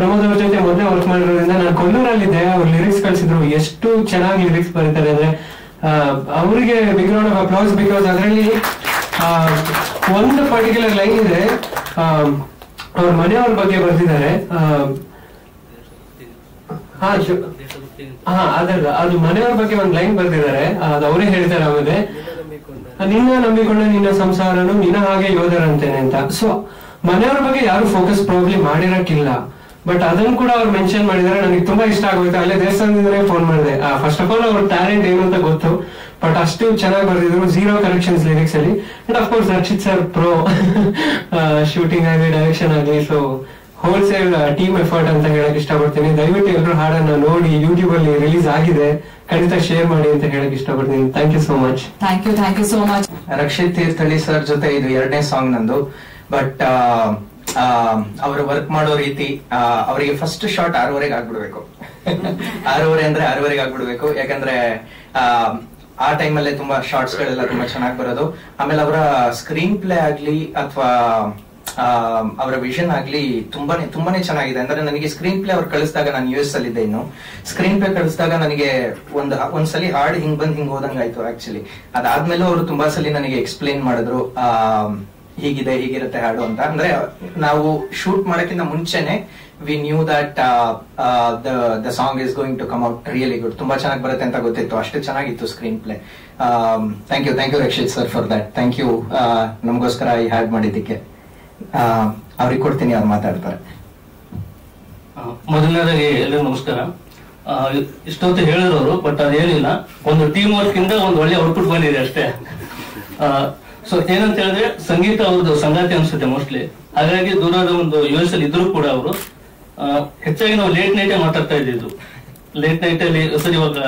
ಪ್ರಮೋದ್ ಜೊತೆ ಮೊದಲೇ ವರ್ಕ್ ಮಾಡಿರೋದ್ರಿಂದ ನಾನು ಕೊಲ್ಲೂರಲ್ಲಿದ್ದೆ ಅವ್ರು ಲಿರಿಕ್ಸ್ ಕಳಿಸಿದ್ರು. ಎಷ್ಟು ಚೆನ್ನಾಗಿ ಲಿರಿಕ್ಸ್ ಬರೀತಾರೆ ಅಂದ್ರೆ ಅವರಿಗೆ big round of applause because ಅದರಲ್ಲಿ ಒಂದು ಪರ್ಟಿಕ್ಯುಲರ್ ಲೈನ್ ಇದೆ. ಅವ್ರ ಮನೆಯವ್ರ ಬಗ್ಗೆ ಬರ್ತಿದ್ದಾರೆ ಹಾ ಅದಲ್ಲ, ಅದು ಮನೆಯವ್ರ ಬಗ್ಗೆ ಒಂದು ಲೈನ್ ಬರ್ತಿದ್ದಾರೆ ಅದು ಅವರೇ ಹೇಳ್ತಾರೆ ಆಮೇಲೆ. ನಿನ್ನ ನಂಬಿಕೊಂಡ ನಿನ್ನ ಸಂಸಾರನು ನಿನ್ನ ಹಾಗೆ ಯೋಧರಂತೇನೆ ಅಂತ. ಸೊ ಮನೆಯವ್ರ ಬಗ್ಗೆ ಯಾರು ಫೋಕಸ್ ಪ್ರಾಬ್ಲಿ ಮಾಡಿರಕ್ಕಿಲ್ಲ. ಬಟ್ ಅದನ್ನು ಕೂಡ ಅವ್ರು ಮೆನ್ಷನ್ ಮಾಡಿದ್ರೆ ನನಗೆ ತುಂಬಾ ಇಷ್ಟ ಆಗೋಯ್ತು. ಅಲ್ಲೇ ದೇವಸ್ಥಾನದಿಂದಲೇ ಫೋನ್ ಮಾಡಿದೆ. ಫಸ್ಟ್ ಆಫ್ ಆಲ್ ಅವ್ರ ಟ್ಯಾಲೆಂಟ್ ಏನು ಅಂತ ಗೊತ್ತು. ಬಟ್ ಅಷ್ಟು ಚೆನ್ನಾಗಿ ಬರೆದಿದ್ರು ಝೀರೋ ಕರೆಕ್ಷನ್ಸ್ ಲಿರಿಕ್ಸ್ ಅಲ್ಲಿ. And of course Rakshit sir pro shooting ಆಗಲಿ ಡೈರೆಕ್ಷನ್ ಆಗಲಿ ಸೊ ಹೋಲ್ಸೇಲ್ ಟೀಮ್ ಎಫರ್ಟ್ ಅಂತ ಹೇಳಕ್ ಇಷ್ಟಪಡ್ತೀನಿ. ದಯವಿಟ್ಟು ಎಲ್ಲರೂ ಹಾಡನ್ನ ನೋಡಿ ಯೂಟ್ಯೂಬ್ ಅಲ್ಲಿ ರಿಲೀಸ್ ಆಗಿದೆ. ಖಂಡಿತ ಶೇರ್ ಮಾಡಿ ಅಂತ ಹೇಳಕ್ ಇಷ್ಟಪಡ್ತೀನಿ. Thank you so much thank you thank you so much Rakshit Thirthahalli sir ಜೊತೆ ಇದು ಎರಡನೇ ಸಾಂಗ್ ನಂದು. ಬಟ್ ಅವರು ವರ್ಕ್ ಮಾಡೋ ರೀತಿ ಅವರಿಗೆ ಫಸ್ಟ್ ಶಾಟ್ ಆರೂವರೆಗೆ ಆಗ್ಬಿಡ್ಬೇಕು. ಆರೂವರೆ ಅಂದ್ರೆ ಆರೂವರೆಗೆ ಆಗ್ಬಿಡ್ಬೇಕು. ಯಾಕಂದ್ರೆ ಆ, ಟೈಮಲ್ಲೇ ತುಂಬಾ ಶಾರ್ಟ್ಸ್ ಗಳೆಲ್ಲ ತುಂಬಾ ಚೆನ್ನಾಗಿ ಬರೋದು. ಆಮೇಲೆ ಅವರ ಸ್ಕ್ರೀನ್ ಪ್ಲೇ ಆಗ್ಲಿ ಅಥವಾ ಅವರ ವಿಷನ್ ಆಗ್ಲಿ ತುಂಬಾನೇ ತುಂಬಾನೇ ಚೆನ್ನಾಗಿದೆ. ಅಂದ್ರೆ ನನಗೆ ಸ್ಕ್ರೀನ್ ಪ್ಲೇ ಅವ್ರು ಕಳಿಸಿದಾಗ ನಾನು ಯು ಎಸ್ ಇನ್ನು. ಸ್ಕ್ರೀನ್ ಪ್ಲೇ ಕಳಿಸಿದಾಗ ನನಗೆ ಒಂದು ಒಂದ್ಸಲಿ ಹಾಡ್ ಹಿಂಗ್ ಬಂದ್ ಹಿಂಗ್ ಹೋದಂಗಾಯ್ತು ಆಕ್ಚುಲಿ ಅದಾದ್ಮೇಲೆ ಅವರು ತುಂಬಾ ಸಲ ನನಗೆ ಎಕ್ಸ್ಪ್ಲೇನ್ ಮಾಡಿದ್ರು. ಆ ಹೀಗಿದೆ ಹೀಗಿರುತ್ತೆ ಹಾಡು ಅಂತ. ಅಂದ್ರೆ ನಾವು ಶೂಟ್ ಮಾಡೋಕ್ಕಿಂತ ಮುಂಚೆನೆ we knew that the song is going to come out really good ತುಂಬಾ ಚೆನ್ನಾಗಿ ಬರುತ್ತೆ ಅಂತ ಗೊತ್ತಿತ್ತು. ಅಷ್ಟು ಚೆನ್ನಾಗಿತ್ತು screen play thank you thank you Rakshit sir for that thank you ನಮಗೋಸ್ಕರ ಈ ಹ್ಯಾಡ್ ಮಾಡಿದ್ದಕ್ಕೆ. ಆ, ಅವ್ರಿಗೆ ಕೊಡ್ತೀನಿ ಅವ್ರು ಮಾತಾಡ್ತಾರೆ. ಮೊದಲನೇದಾಗಿ ಎಲ್ಲರಿಗೂ ನಮಸ್ಕಾರ. ಇಷ್ಟೊತ್ತು ಹೇಳಿರೋರು ಬಟ್ ಅದೇನಿಲ್ಲ. ಒಂದು ಟೀಮ್ ವರ್ಕ್ ಇಂದ ಒಂದು ಒಳ್ಳೆ ಔಟ್ಪುಟ್ ಬಂದಿದೆ ಅಷ್ಟೇ. ಸೊ ಏನಂತ ಹೇಳಿದ್ರೆ, ಸಂಗೀತ ಅವ್ರದ್ದು ಸಂಗಾತಿ ಅನ್ಸುತ್ತೆ ಮೋಸ್ಟ್ಲಿ ಹಾಗಾಗಿ ದೂರದ ಒಂದು ಯು ಎಸ್ ಅಲ್ಲಿ ಇದ್ರು ಕೂಡ ಅವರು ಹೆಚ್ಚಾಗಿ ನಾವು ಲೇಟ್ ನೈಟೇ ಮಾತಾಡ್ತಾ ಇದ್ದಿದ್ದು. ಲೇಟ್ ನೈಟ್ ಅಲ್ಲಿ, ಸರಿ, ಇವಾಗ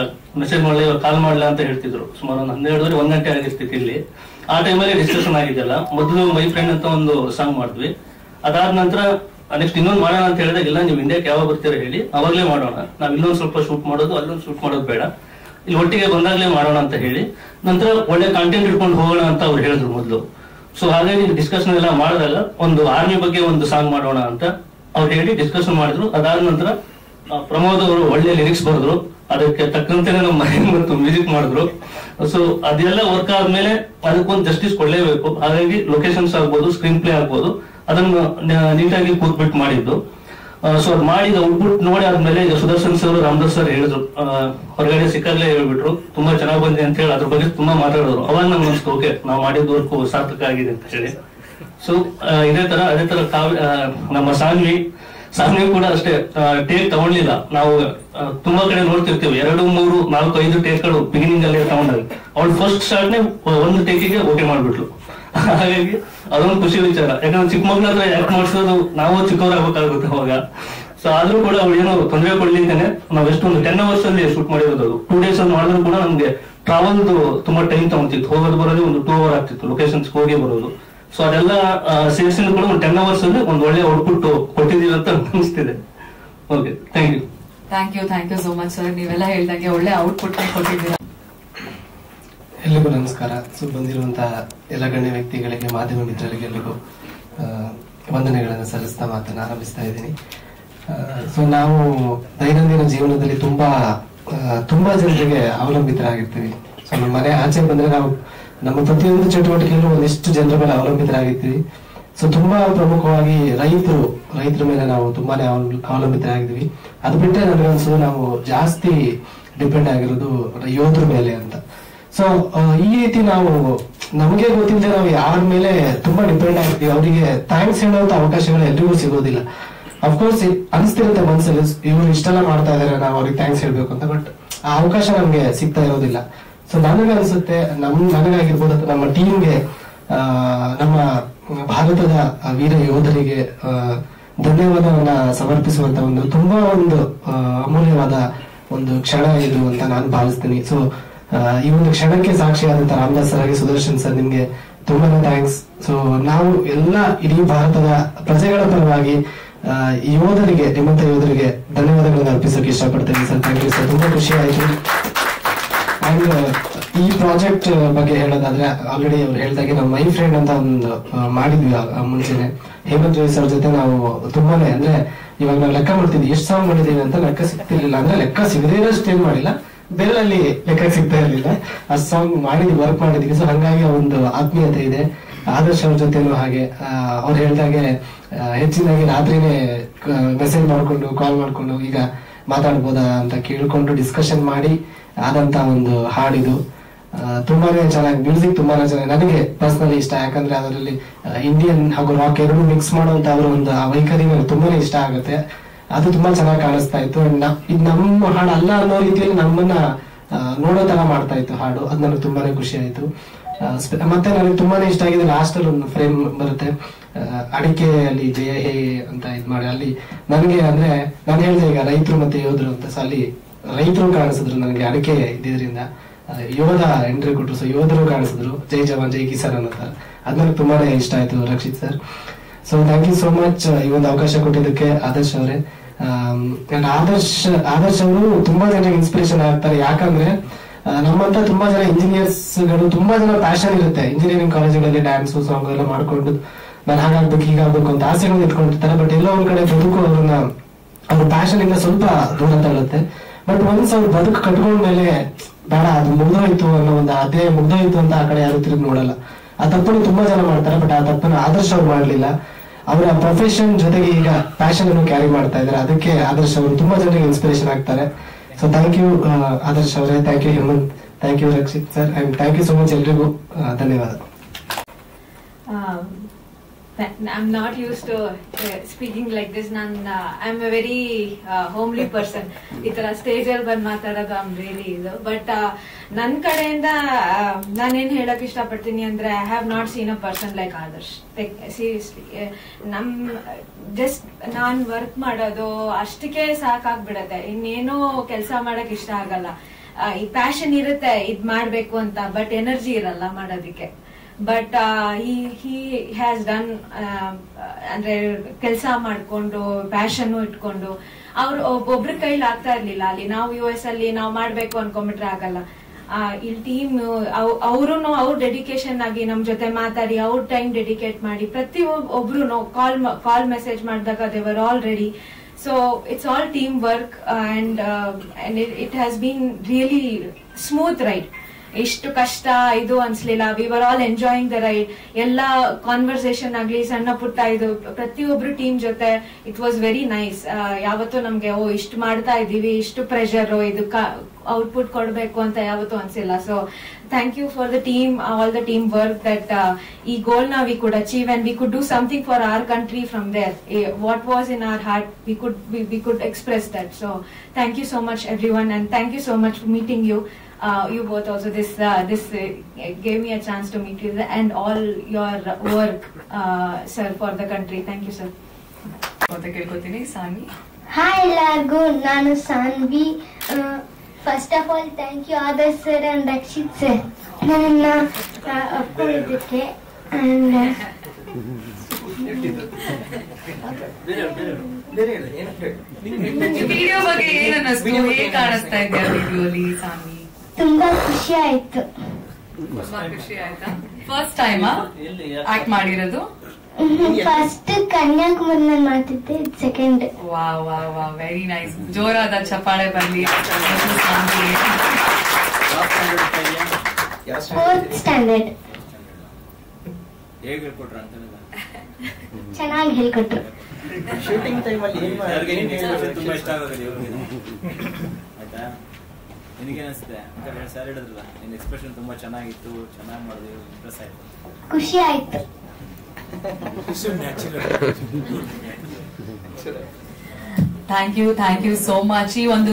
ಮೆಸೇಜ್ ಮಾಡಲಿ, ಇವಾಗ ಕಾಲ್ ಮಾಡ್ಲಾ ಅಂತ ಹೇಳ್ತಿದ್ರು. ಸುಮಾರು ಒಂದು ಹನ್ನೆರಡುವರೆ, ಒಂದ್ ಗಂಟೆ ಆಗಿರ್ತಿತ್ತು ಇಲ್ಲಿ. ಆ ಟೈಮಲ್ಲಿ ಡಿಸ್ಕಷನ್ ಆಗಿದ್ದಲ್ಲ. ಮೊದಲು ಮೈ ಫ್ರೆಂಡ್ ಅಂತ ಒಂದು ಸಾಂಗ್ ಮಾಡಿದ್ವಿ. ಅದಾದ ನಂತರ, ನೆಕ್ಸ್ಟ್ ಇನ್ನೊಂದು ಮಾಡೋಣ ಅಂತ ಹೇಳಿದಾಗ, ಇಲ್ಲ, ನೀವು ಇಂಡಿಯಾಕ್ಕೆ ಯಾವಾಗ ಬರ್ತೀರಾ ಹೇಳಿ, ಅವಾಗಲೇ ಮಾಡೋಣ. ನಾವು ಇನ್ನೊಂದು ಸ್ವಲ್ಪ ಶೂಟ್ ಮಾಡೋದು, ಅಲ್ಲೊಂದು ಶೂಟ್ ಮಾಡೋದು ಬೇಡ. ಇಲ್ಲಿ ಒಟ್ಟಿಗೆ ಬಂದಾಗಲೇ ಮಾಡೋಣ ಅಂತ ಹೇಳಿ ನಂತರ ಒಳ್ಳೆ ಕಂಟೆಂಟ್ ಇಟ್ಕೊಂಡು ಹೋಗೋಣ ಅಂತ ಅವ್ರು ಹೇಳಿದ್ರು ಮೊದಲು. ಸೊ ಹಾಗಾಗಿ ಡಿಸ್ಕಷನ್ ಎಲ್ಲ ಮಾಡಿದಾಗ ಒಂದು ಆರ್ಮಿ ಬಗ್ಗೆ ಒಂದು ಸಾಂಗ್ ಮಾಡೋಣ ಅಂತ ಅವ್ರು ಹೇಳಿ ಡಿಸ್ಕಷನ್ ಮಾಡಿದ್ರು. ಅದಾದ ನಂತರ ಪ್ರಮೋದ್ ಅವರು ಒಳ್ಳೆ ಲಿರಿಕ್ಸ್ ಬರೆದ್ರು. ಅದಕ್ಕೆ ತಕ್ಕಂತೆ ನಮ್ಮ ಮತ್ತು ಮ್ಯೂಸಿಕ್ ಮಾಡಿದ್ರು. ಸೊ ಅದೆಲ್ಲ ವರ್ಕ್ ಆದ್ಮೇಲೆ ಅದಕ್ಕೊಂದು ಜಸ್ಟಿಸ್ ಕೊಡ್ಲೇಬೇಕು. ಹಾಗಾಗಿ ಲೊಕೇಶನ್ಸ್ ಆಗ್ಬೋದು ಸ್ಕ್ರೀನ್ ಪ್ಲೇ ಆಗ್ಬೋದು. ಅದನ್ನು ನೀಟಾಗಿ ಕೂತ್ಬಿಟ್ಟು ಮಾಡಿದ್ದು. ಸೊ ಮಾಡಿದ ಔಟ್ಪುಟ್ ನೋಡಿ ಆದ್ಮೇಲೆ ಈಗ ಸುದರ್ಶನ್ ಸರ್, ರಾಮದಾಸ್ ಸರ್ ಹೇಳಿದ್ರು. ಹೊರಗಡೆ ಸಿಕ್ಕಾಗ್ಲೇ ಹೇಳ್ಬಿಟ್ರು. ತುಂಬಾ ಚೆನ್ನಾಗಿ ಬಂದಿದೆ ಅಂತ ಹೇಳಿ, ಅದ್ರ ಬಗ್ಗೆ ತುಂಬಾ ಮಾತಾಡಿದ್ರು ಅವಾಗ ನಮ್ಗೆ ಅನ್ಸ್ತು ಓಕೆ ನಾವು ಮಾಡಿದ ವರ್ಕ್ ಸಾರ್ಥಕ ಆಗಿದೆ ಅಂತ ಹೇಳಿ. ಸೊ ಇದೇ ತರ, ಅದೇ ತರ ಕಾವ್ಯ ನಮ್ಮ ಸಾನ್ವಿ ಸಾನ್ವಿ ಕೂಡ ಅಷ್ಟೇ ಟೇಕ್ ತಗೊಂಡಿಲ್ಲ. ನಾವು ತುಂಬಾ ಕಡೆ ನೋಡ್ತಿರ್ತೀವಿ. ಎರಡು, ಮೂರು, ನಾಲ್ಕು, ಐದು ಟೇಕ್ಗಳು ಬಿಗಿನಿಂಗ್ ಅಲ್ಲಿ ತಗೊಂಡಾಗ. ಅವಳು ಫಸ್ಟ್ ಶಾರ್ಟ್ ನೇ ಒಂದು ಟೇಕಿಗೆ ಓಕೆ ಮಾಡ್ಬಿಟ್ಲು. ಹಾಗಾಗಿ ಅದೊಂದು ಖುಷಿ ವಿಚಾರ. ಯಾಕಂದ್ರೆ ಚಿಕ್ಕ ಮಕ್ಳ ಹತ್ರ ಆಕ್ಟ್ ಮಾಡಿಸೋದು ನಾವು ಚಿಕ್ಕವರಾಗಬೇಕಾಗುತ್ತೆ ಅವಾಗ. ಸೊ ಆದ್ರೂ ಕೂಡ ಅವ್ಳು ಏನು ತೊಂದರೆ ಕೊಡ್ಲಿಂತಾನೆ ನಾವ್ ಎಷ್ಟೊಂದು ಟೆನ್ ಅವರ್ಸ್ ಅಲ್ಲಿ ಶೂಟ್ ಮಾಡಿರೋದು ಅದು. ಟೂ ಡೇಸ್ ಅಲ್ಲಿ ಮಾಡಿದ್ರು ಕೂಡ ನಮ್ಗೆ ಟ್ರಾವೆಲ್ ತುಂಬಾ ಟೈಮ್ ತಗೊಂತಿತ್ತು. ಹೋಗೋದು ಬರೋದು ಒಂದು ಟೂ ಅವರ್ ಆಗ್ತಿತ್ತು. ಲೊಕೇಶನ್ಸ್ ಹೋಗಿ ಬರೋದು. ಸೊ ಅದೆಲ್ಲ ಸೇರ್ಸಿನ ಕೂಡ ಒಂದು ಟೆನ್ ಅವರ್ಸ್ ಅಲ್ಲಿ ಒಂದು ಒಳ್ಳೆ ಔಟ್ಪುಟ್ ಕೊಟ್ಟಿದ್ದೀವಿ ಅಂತ ಅನಿಸ್ತಿದೆ. Okay thank you thank you thank you so much sir ನೀವೆಲ್ಲ ಹೇಳ್ದಂಗೆ ಒಳ್ಳೆ ಔಟ್ಪುಟ್ ಕೊಟ್ಟಿದ್ದೀರಾ. ಎಲ್ರಿಗೂ ನಮಸ್ಕಾರ. ಸೊ, ಬಂದಿರುವಂತಹ ಎಲ್ಲ ಗಣ್ಯ ವ್ಯಕ್ತಿಗಳಿಗೆ, ಮಾಧ್ಯಮ ಮಿತ್ರರಿಗೆ ಎಲ್ಲಿಗೂ ವಂದನೆಗಳನ್ನು ಸಲ್ಲಿಸ್ತಾ ಮಾತನ್ನ ಆರಂಭಿಸ್ತಾ ಇದ್ದೀನಿ. ಸೊ, ನಾವು ದೈನಂದಿನ ಜೀವನದಲ್ಲಿ ತುಂಬಾ ತುಂಬಾ ಜನರಿಗೆ ಅವಲಂಬಿತರಾಗಿರ್ತೀವಿ. ಸೊ, ನಮ್ಮ ಮನೆ ಆಚೆ ಬಂದ್ರೆ ನಾವು ನಮ್ಮ ಪ್ರತಿಯೊಂದು ಚಟುವಟಿಕೆಯಲ್ಲೂ ಒಂದಿಷ್ಟು ಜನರ ಮೇಲೆ ಅವಲಂಬಿತರಾಗಿರ್ತೀವಿ. ಸೊ, ತುಂಬಾ ಪ್ರಮುಖವಾಗಿ ರೈತರು, ರೈತರ ಮೇಲೆ ನಾವು ತುಂಬಾನೇ ಅವಲ- ಅವಲಂಬಿತರಾಗಿದ್ದೀವಿ. ಅದು ಬಿಟ್ಟರೆ ನನಗನ್ಸೋದು ನಾವು ಜಾಸ್ತಿ ಡಿಪೆಂಡ್ ಆಗಿರೋದು ಯೋಧರ ಮೇಲೆ ಅಂತ. ಸೊ ಈ ರೀತಿ ನಾವು ನಮಗೆ ಗೊತ್ತಿಲ್ಲದೆ ನಾವು ಯಾರ ಮೇಲೆ ತುಂಬಾ ಡಿಪೆಂಡ್ ಆಗ್ತೀವಿ ಅವರಿಗೆ ಥ್ಯಾಂಕ್ಸ್ ಹೇಳುವಂತ ಅವಕಾಶಗಳು ಎಲ್ರಿಗೂ ಸಿಗೋದಿಲ್ಲ. ಅಫ್ಕೋರ್ಸ್ ಅನಿಸ್ತಿರುತ್ತೆ ಮನಸ್ಸಲ್ಲಿ ಇವ್ರು ಇಷ್ಟೆಲ್ಲ ಮಾಡ್ತಾ ಇದಾರೆ, ನಾವು ಅವ್ರಿಗೆ ಥ್ಯಾಂಕ್ಸ್ ಹೇಳ್ಬೇಕು ಅಂತ. ಬಟ್ ಆ ಅವಕಾಶ ನಮ್ಗೆ ಸಿಗ್ತಾ ಇರೋದಿಲ್ಲ. ಸೊ ನನಗೆ ಅನ್ಸುತ್ತೆ, ನಮ್, ನನಗಾಗಿರ್ಬೋದು ಅಥವಾ ನಮ್ಮ ಟೀಮ್ಗೆ ನಮ್ಮ ಭಾರತದ ವೀರ ಯೋಧರಿಗೆ ಧನ್ಯವಾದವನ್ನ ಸಮರ್ಪಿಸುವಂತ ಒಂದು ತುಂಬಾ ಒಂದು ಅಮೂಲ್ಯವಾದ ಒಂದು ಕ್ಷಣ ಇದು ಅಂತ ನಾನು ಭಾವಿಸ್ತೀನಿ. ಸೊ ಈ ಒಂದು ಕ್ಷಣಕ್ಕೆ ಸಾಕ್ಷಿಯಾದಂತ ರಾಮದಾಸ್ ಸರ್ ಹಾಗೆ ಸುದರ್ಶನ್ ಸರ್ ನಿಮ್ಗೆ ತುಂಬಾನೇ ಥ್ಯಾಂಕ್ಸ್ ಸೊ ನಾವು ಎಲ್ಲ ಇಡೀ ಭಾರತದ ಪ್ರಜೆಗಳ ಪರವಾಗಿ ಯೋಧರಿಗೆ, ನಿಮ್ಮಂತ ಯೋಧರಿಗೆ ಧನ್ಯವಾದಗಳನ್ನು ಅರ್ಪಿಸೋಕೆ ಇಷ್ಟಪಡ್ತೇನೆ ಸರ್. ಥ್ಯಾಂಕ್ ಯು ಸರ್ ತುಂಬಾ ಖುಷಿ ಆಯ್ತು. ಅಂಡ್ ಈ ಪ್ರಾಜೆಕ್ಟ್ ಬಗ್ಗೆ ಹೇಳೋದಾದ್ರೆ ಆಲ್ರೆಡಿ ಅವ್ರು ಹೇಳ್ದಾಗೆ ನಾವು ಮೈ ಫ್ರೆಂಡ್ ಅಂತ ಒಂದು ಮಾಡಿದ್ವಿ ಮುಂಚೆನೆ. ಹೇಮಂತ್ ಜೋಯಿ ಸರ್ ಜೊತೆ ನಾವು ತುಂಬಾನೇ, ಅಂದ್ರೆ ಇವಾಗ ನಾವು ಲೆಕ್ಕ ಮಾಡ್ತಿದ್ವಿ. ಎಷ್ಟು ಸಾಂಗ್ ಮಾಡಿದೀವಿ ಅಂತ ಲೆಕ್ಕ ಸಿಗ್ತಿರ್ಲಿಲ್ಲ. ಅಂದ್ರೆ ಲೆಕ್ಕ ಸಿಗದೇ ಇರೋಷ್ಟು ಏನ್ ಮಾಡಿಲ್ಲ. ಬೇರೆಲ್ಲಿ ಲೆಕ್ಕ ಸಿಗ್ತಾ ಇರಲಿಲ್ಲ. ಆ ಸಾಂಗ್ ಮಾಡಿದ್ವಿ ವರ್ಕ್ ಮಾಡಿದ್ವಿ ಸೊ ಹಂಗಾಗಿ ಒಂದು ಆತ್ಮೀಯತೆ ಇದೆ. ಆದರ್ಶ ಅವ್ರ ಜೊತೆನೂ ಹಾಗೆ ಅವ್ರು ಹೇಳ್ದಾಗೆ ಹೆಚ್ಚಿನಾಗಿ ರಾತ್ರಿನೇ ಮೆಸೇಜ್ ಮಾಡ್ಕೊಂಡು ಕಾಲ್ ಮಾಡ್ಕೊಂಡು ಈಗ ಮಾತಾಡ್ಬೋದಾ ಅಂತ ಕೇಳ್ಕೊಂಡು ಡಿಸ್ಕಷನ್ ಮಾಡಿ ಆದಂತ ಒಂದು ಹಾಡಿದು. ತುಂಬಾನೇ ಚೆನ್ನಾಗಿ ಮ್ಯೂಸಿಕ್ ತುಂಬಾನೇ ಚೆನ್ನಾಗಿ, ನನಗೆ ಪರ್ಸನಲಿ ಇಷ್ಟ. ಯಾಕಂದ್ರೆ ಅದರಲ್ಲಿ ಇಂಡಿಯನ್ ಹಾಗೂ ರಾಕ್ ಎರಡು ಮಿಕ್ಸ್ ಮಾಡುವಂತ ಅವರ ಒಂದು ವೈಖರಿ ತುಂಬಾನೇ ಇಷ್ಟ ಆಗುತ್ತೆ. ಅದು ತುಂಬಾ ಚೆನ್ನಾಗಿ ಕಾಣಿಸ್ತಾ ಇತ್ತು. ಅಂಡ್ ಇದು ನಮ್ಮ ಹಾಡು ಅಲ್ಲ ಅನ್ನೋ ರೀತಿಯಲ್ಲಿ ನಮ್ಮನ್ನ ನೋಡೋ ತರ ಮಾಡ್ತಾ ಇತ್ತು ಹಾಡು. ಅದು ನನಗೆ ತುಂಬಾನೇ ಖುಷಿ ಆಯ್ತು. ಮತ್ತೆ ನನಗೆ ತುಂಬಾನೇ ಇಷ್ಟ ಆಗಿದೆ ಲಾಸ್ಟ್ ಅಲ್ಲಿ ಒಂದು ಫ್ರೇಮ್ ಬರುತ್ತೆ. ಅಡಿಕೆ ಅಲ್ಲಿ ಜಯ ಹೇ ಅಂತ ಇದ್ ಮಾಡಿ. ಅಲ್ಲಿ ನನಗೆ ಅಂದ್ರೆ, ನಾನು ಹೇಳಿದೆ ಈಗ ರೈತರು ಮತ್ತೆ ಯೋಧರು ಅಂತ. ಸೊ ಅಲ್ಲಿ ರೈತರು ಕಾಣಿಸಿದ್ರು ನನಗೆ ಅಡಿಕೆ ಇದ್ರಿಂದ ಯೋಧ ಎಂಟ್ರಿ ಕೊಟ್ಟರು ಸೊ ಯೋಧರು ಕಾಣಿಸಿದ್ರು. ಜೈ ಜವಾನ್, ಜೈ ಕಿಸಾನ್ ಅನ್ನೋ ಅದ್ ನನಗೆ ತುಂಬಾನೇ ಇಷ್ಟ ಆಯ್ತು Rakshit sir. So thank you so much ಈ ಒಂದು ಅವಕಾಶ ಕೊಟ್ಟಿದ್ದಕ್ಕೆ ಆದರ್ಶ್ ಅವರೇ. ಆಮ್, ಆದರ್ಶ ಆದರ್ಶ ಅವರು ತುಂಬಾ ಜನ ಇನ್ಸ್ಪಿರೇಷನ್ ಆಗ್ತಾರೆ. ಯಾಕಂದ್ರೆ ನಮ್ಮಂತ ತುಂಬಾ ಜನ ಇಂಜಿನಿಯರ್ಸ್ಗಳು ತುಂಬಾ ಜನ ಪ್ಯಾಷನ್ ಇರುತ್ತೆ. ಇಂಜಿನಿಯರಿಂಗ್ ಕಾಲೇಜುಗಳಲ್ಲಿ ಡ್ಯಾನ್ಸ್ ಸಾಂಗ್ ಎಲ್ಲ ಮಾಡ್ಕೊಂಡು ನಾನು ಹಾಗಾಗ್ಬೇಕು ಹೀಗಾಗ್ಬೇಕು ಅಂತ ಆಸೆಗಳು ಇಟ್ಕೊಂಡಿರ್ತಾರೆ ಬಟ್ ಎಲ್ಲೋ ಒಂದ್ ಕಡೆ ಬದುಕು ಅವ್ರನ್ನ ಅವ್ರ ಪ್ಯಾಷನ್ ಇಂದ ಸ್ವಲ್ಪ ದೂರ ತಗೊಳುತ್ತೆ ಬಟ್ ಒನ್ಸ್ ಅವ್ರು ಬದುಕು ಕಟ್ಕೊಂಡ್ಮೇಲೆ ಬೇಡ ಅದು ಮುಗ್ದೋಯ್ತು ಅನ್ನೋ ಒಂದು ಅದೇ ಮುಗ್ದೋಯ್ತು ಅಂತ ಆ ಕಡೆ ಯಾರು ತಿರುಗಿ ನೋಡಲ್ಲ. ಆ ತಪ್ಪನ್ನು ತುಂಬಾ ಜನ ಮಾಡ್ತಾರೆ ಬಟ್ ಆ ತಪ್ಪನ್ನು ಆದರ್ಶ ಅವ್ರು ಮಾಡ್ಲಿಲ್ಲ. ಅವರ ಪ್ರೊಫೆಷನ್ ಜೊತೆಗೆ ಈಗ ಪ್ಯಾಷನ್ ಅನ್ನು ಕ್ಯಾರಿ ಮಾಡ್ತಾ ಇದ್ದಾರೆ. ಅದಕ್ಕೆ ಆದರ್ಶ ಅವರು ತುಂಬಾ ಜನರಿಗೆ ಇನ್ಸ್ಪಿರೇಷನ್ ಆಗ್ತಾರೆ. ಸೊ ಥ್ಯಾಂಕ್ ಯು ಆದರ್ಶ್ ಅವರೇ. Thank you Hemant. Thank you Rakshit sir and thank you so much ಎಲ್ರಿಗೂ. ಧನ್ಯವಾದ. I'm not used to uh, like this. ನಾನು I am a very homely person ಈ ತರ ಸ್ಟೇಜ್ ಅಲ್ಲಿ ಬಂದು ಮಾತಾಡೋದು ಐಮ್ ರಿಯಲಿ ಇದು. ಬಟ್ ನನ್ನ ಕಡೆಯಿಂದ ನಾನೇನ್ ಹೇಳಕ್ ಇಷ್ಟಪಡ್ತೀನಿ ಅಂದ್ರೆ I have not seen a person like Adarsh. Seriously ನಮ್ ಜಸ್ಟ್ ನಾನ್ ವರ್ಕ್ ಮಾಡೋದು ಅಷ್ಟಕ್ಕೆ ಸಾಕಾಗ್ಬಿಡತ್ತೆ. ಇನ್ನೇನೋ ಕೆಲಸ ಮಾಡಕ್ ಇಷ್ಟ ಆಗಲ್ಲ. ಈ ಪ್ಯಾಷನ್ ಇರುತ್ತೆ ಇದ್ ಮಾಡ್ಬೇಕು ಅಂತ ಬಟ್ ಎನರ್ಜಿ ಇರಲ್ಲ ಮಾಡೋದಕ್ಕೆ. ಬಟ್ ಹಿ ಹ್ಯಾಸ್ ಡನ್ ಅಂದ್ರೆ ಕೆಲಸ ಮಾಡ್ಕೊಂಡು ಪ್ಯಾಷನ್ ಇಟ್ಕೊಂಡು, ಅವ್ರು ಒಬ್ಬೊಬ್ರ ಕೈಲಿ ಆಗ್ತಾ ಇರ್ಲಿಲ್ಲ ಅಲ್ಲಿ. ನಾವು ಯು ಎಸ್ ಅಲ್ಲಿ ನಾವು ಮಾಡ್ಬೇಕು ಅನ್ಕೊಂಡ್ಬಿಟ್ರೆ ಆಗಲ್ಲ. ಇಲ್ಲಿ ಟೀಮ್ ಅವರು ಅವ್ರ ಡೆಡಿಕೇಶನ್ ಆಗಿ ನಮ್ ಜೊತೆ ಮಾತಾಡಿ, ಅವ್ರ ಟೈಮ್ ಡೆಡಿಕೇಟ್ ಮಾಡಿ, ಪ್ರತಿ ಒಬ್ರು ಕಾಲ್ ಕಾಲ್ ಮೆಸೇಜ್ ಮಾಡಿದಾಗ they were already so it's all team work and it has been really smooth ride ಎಷ್ಟು ಕಷ್ಟ ಇದು ಅನ್ಸ್ಲಿಲ್ಲ. We were all enjoying the ride ಎಲ್ಲ ಕಾನ್ವರ್ಸೇಷನ್ ಆಗ್ಲಿ, ಸಣ್ಣ ಪುಟ್ಟ ಇದು, ಪ್ರತಿಯೊಬ್ರು ಟೀಮ್ ಜೊತೆ ಇಟ್ ವಾಸ್ ವೆರಿ ನೈಸ್ ಯಾವತ್ತೂ ನಮ್ಗೆ, ಓ, ಇಷ್ಟು ಮಾಡ್ತಾ ಇದೀವಿ ಇಷ್ಟು ಪ್ರೆಷರ್ ಇದು ಔಟ್ಪುಟ್ ಕೊಡಬೇಕು ಅಂತ ಯಾವತ್ತೂ ಅನ್ಸಿಲ್ಲ. So thank you for the team all the team work that ಈ ಗೋಲ್ನ we could achieve and we could do something for our country from there what was in our heart we could we could express that so thank you so much everyone and thank you so much for meeting you you both also. This uh, this uh, gave me a chance to meet you and all your work, uh, sir, for the country. Thank you, sir. ಅಂತ ಕೇಳ್ಕೊತೀನಿ Saanvi hi ಎಲ್ಲರಿಗೂ ನಾನು Sanvi first of all thank you Adarsh sir and Rakshit sir ನನ್ನ ಒಪ್ಕೊಂಡಿದ್ದಕ್ಕೆ and video ಬಗ್ಗೆ ಏನ್ ಅನ್ನಿಸ್ತು ಹೇಗ್ ಕಾಣಿಸ್ತಾ ಇದೆಯಾ ವಿಡಿಯೋಲಿ ಸಾನ್ವಿ ತುಂಬಾ ಖುಷಿ ಆಯ್ತು. ತುಂಬಾ ಖುಷಿ ಆಯ್ತಾ? ಫಸ್ಟ್ ಟೈಮ್ ಆಕ್ಟ್ ಮಾಡಿರೋದು? ಫಸ್ಟ್ ಕನ್ಯಾಕುಮಾರಿ ಮಾಡ್ತಿದ್ದೆ ಸೆಕೆಂಡ್ ವಾ ವಾ ವಾ ವೆರಿ ನೈಸ್ ಜೋರಾದ ಚಪ್ಪಾಳೆ ಬರಲಿ. ಫೋರ್ತ್ ಸ್ಟ್ಯಾಂಡರ್ಡ್ ಹೇಗೆ ಹೇಳ್ಕೊಟ್ರು ಅಂತ ಚೆನ್ನಾಗಿ ಹೇಳ್ಕೊಟ್ರು. ಶೂಟಿಂಗ್ ಟೈಮಲ್ಲಿ ತುಂಬಾ ಇಷ್ಟ ಆಗೋದು ಆಯ್ತಾ? ನಿನಗೇನ್ ಅನ್ಸುತ್ತೆ? ಅಂತ ಎರಡು ಸರ್ ಹೇಳಿದ್ರಲ್ಲ ನಿನ್ನ ಎಕ್ಸ್ಪ್ರೆಷನ್ ತುಂಬಾ ಚೆನ್ನಾಗಿತ್ತು ಚೆನ್ನಾಗಿ ಮಾಡಿದೆ ಇಂಪ್ರೆಸ್ ಆಯ್ತು. ಖುಷಿ ಆಯ್ತು. Thank you thank you so much ಈ ಒಂದು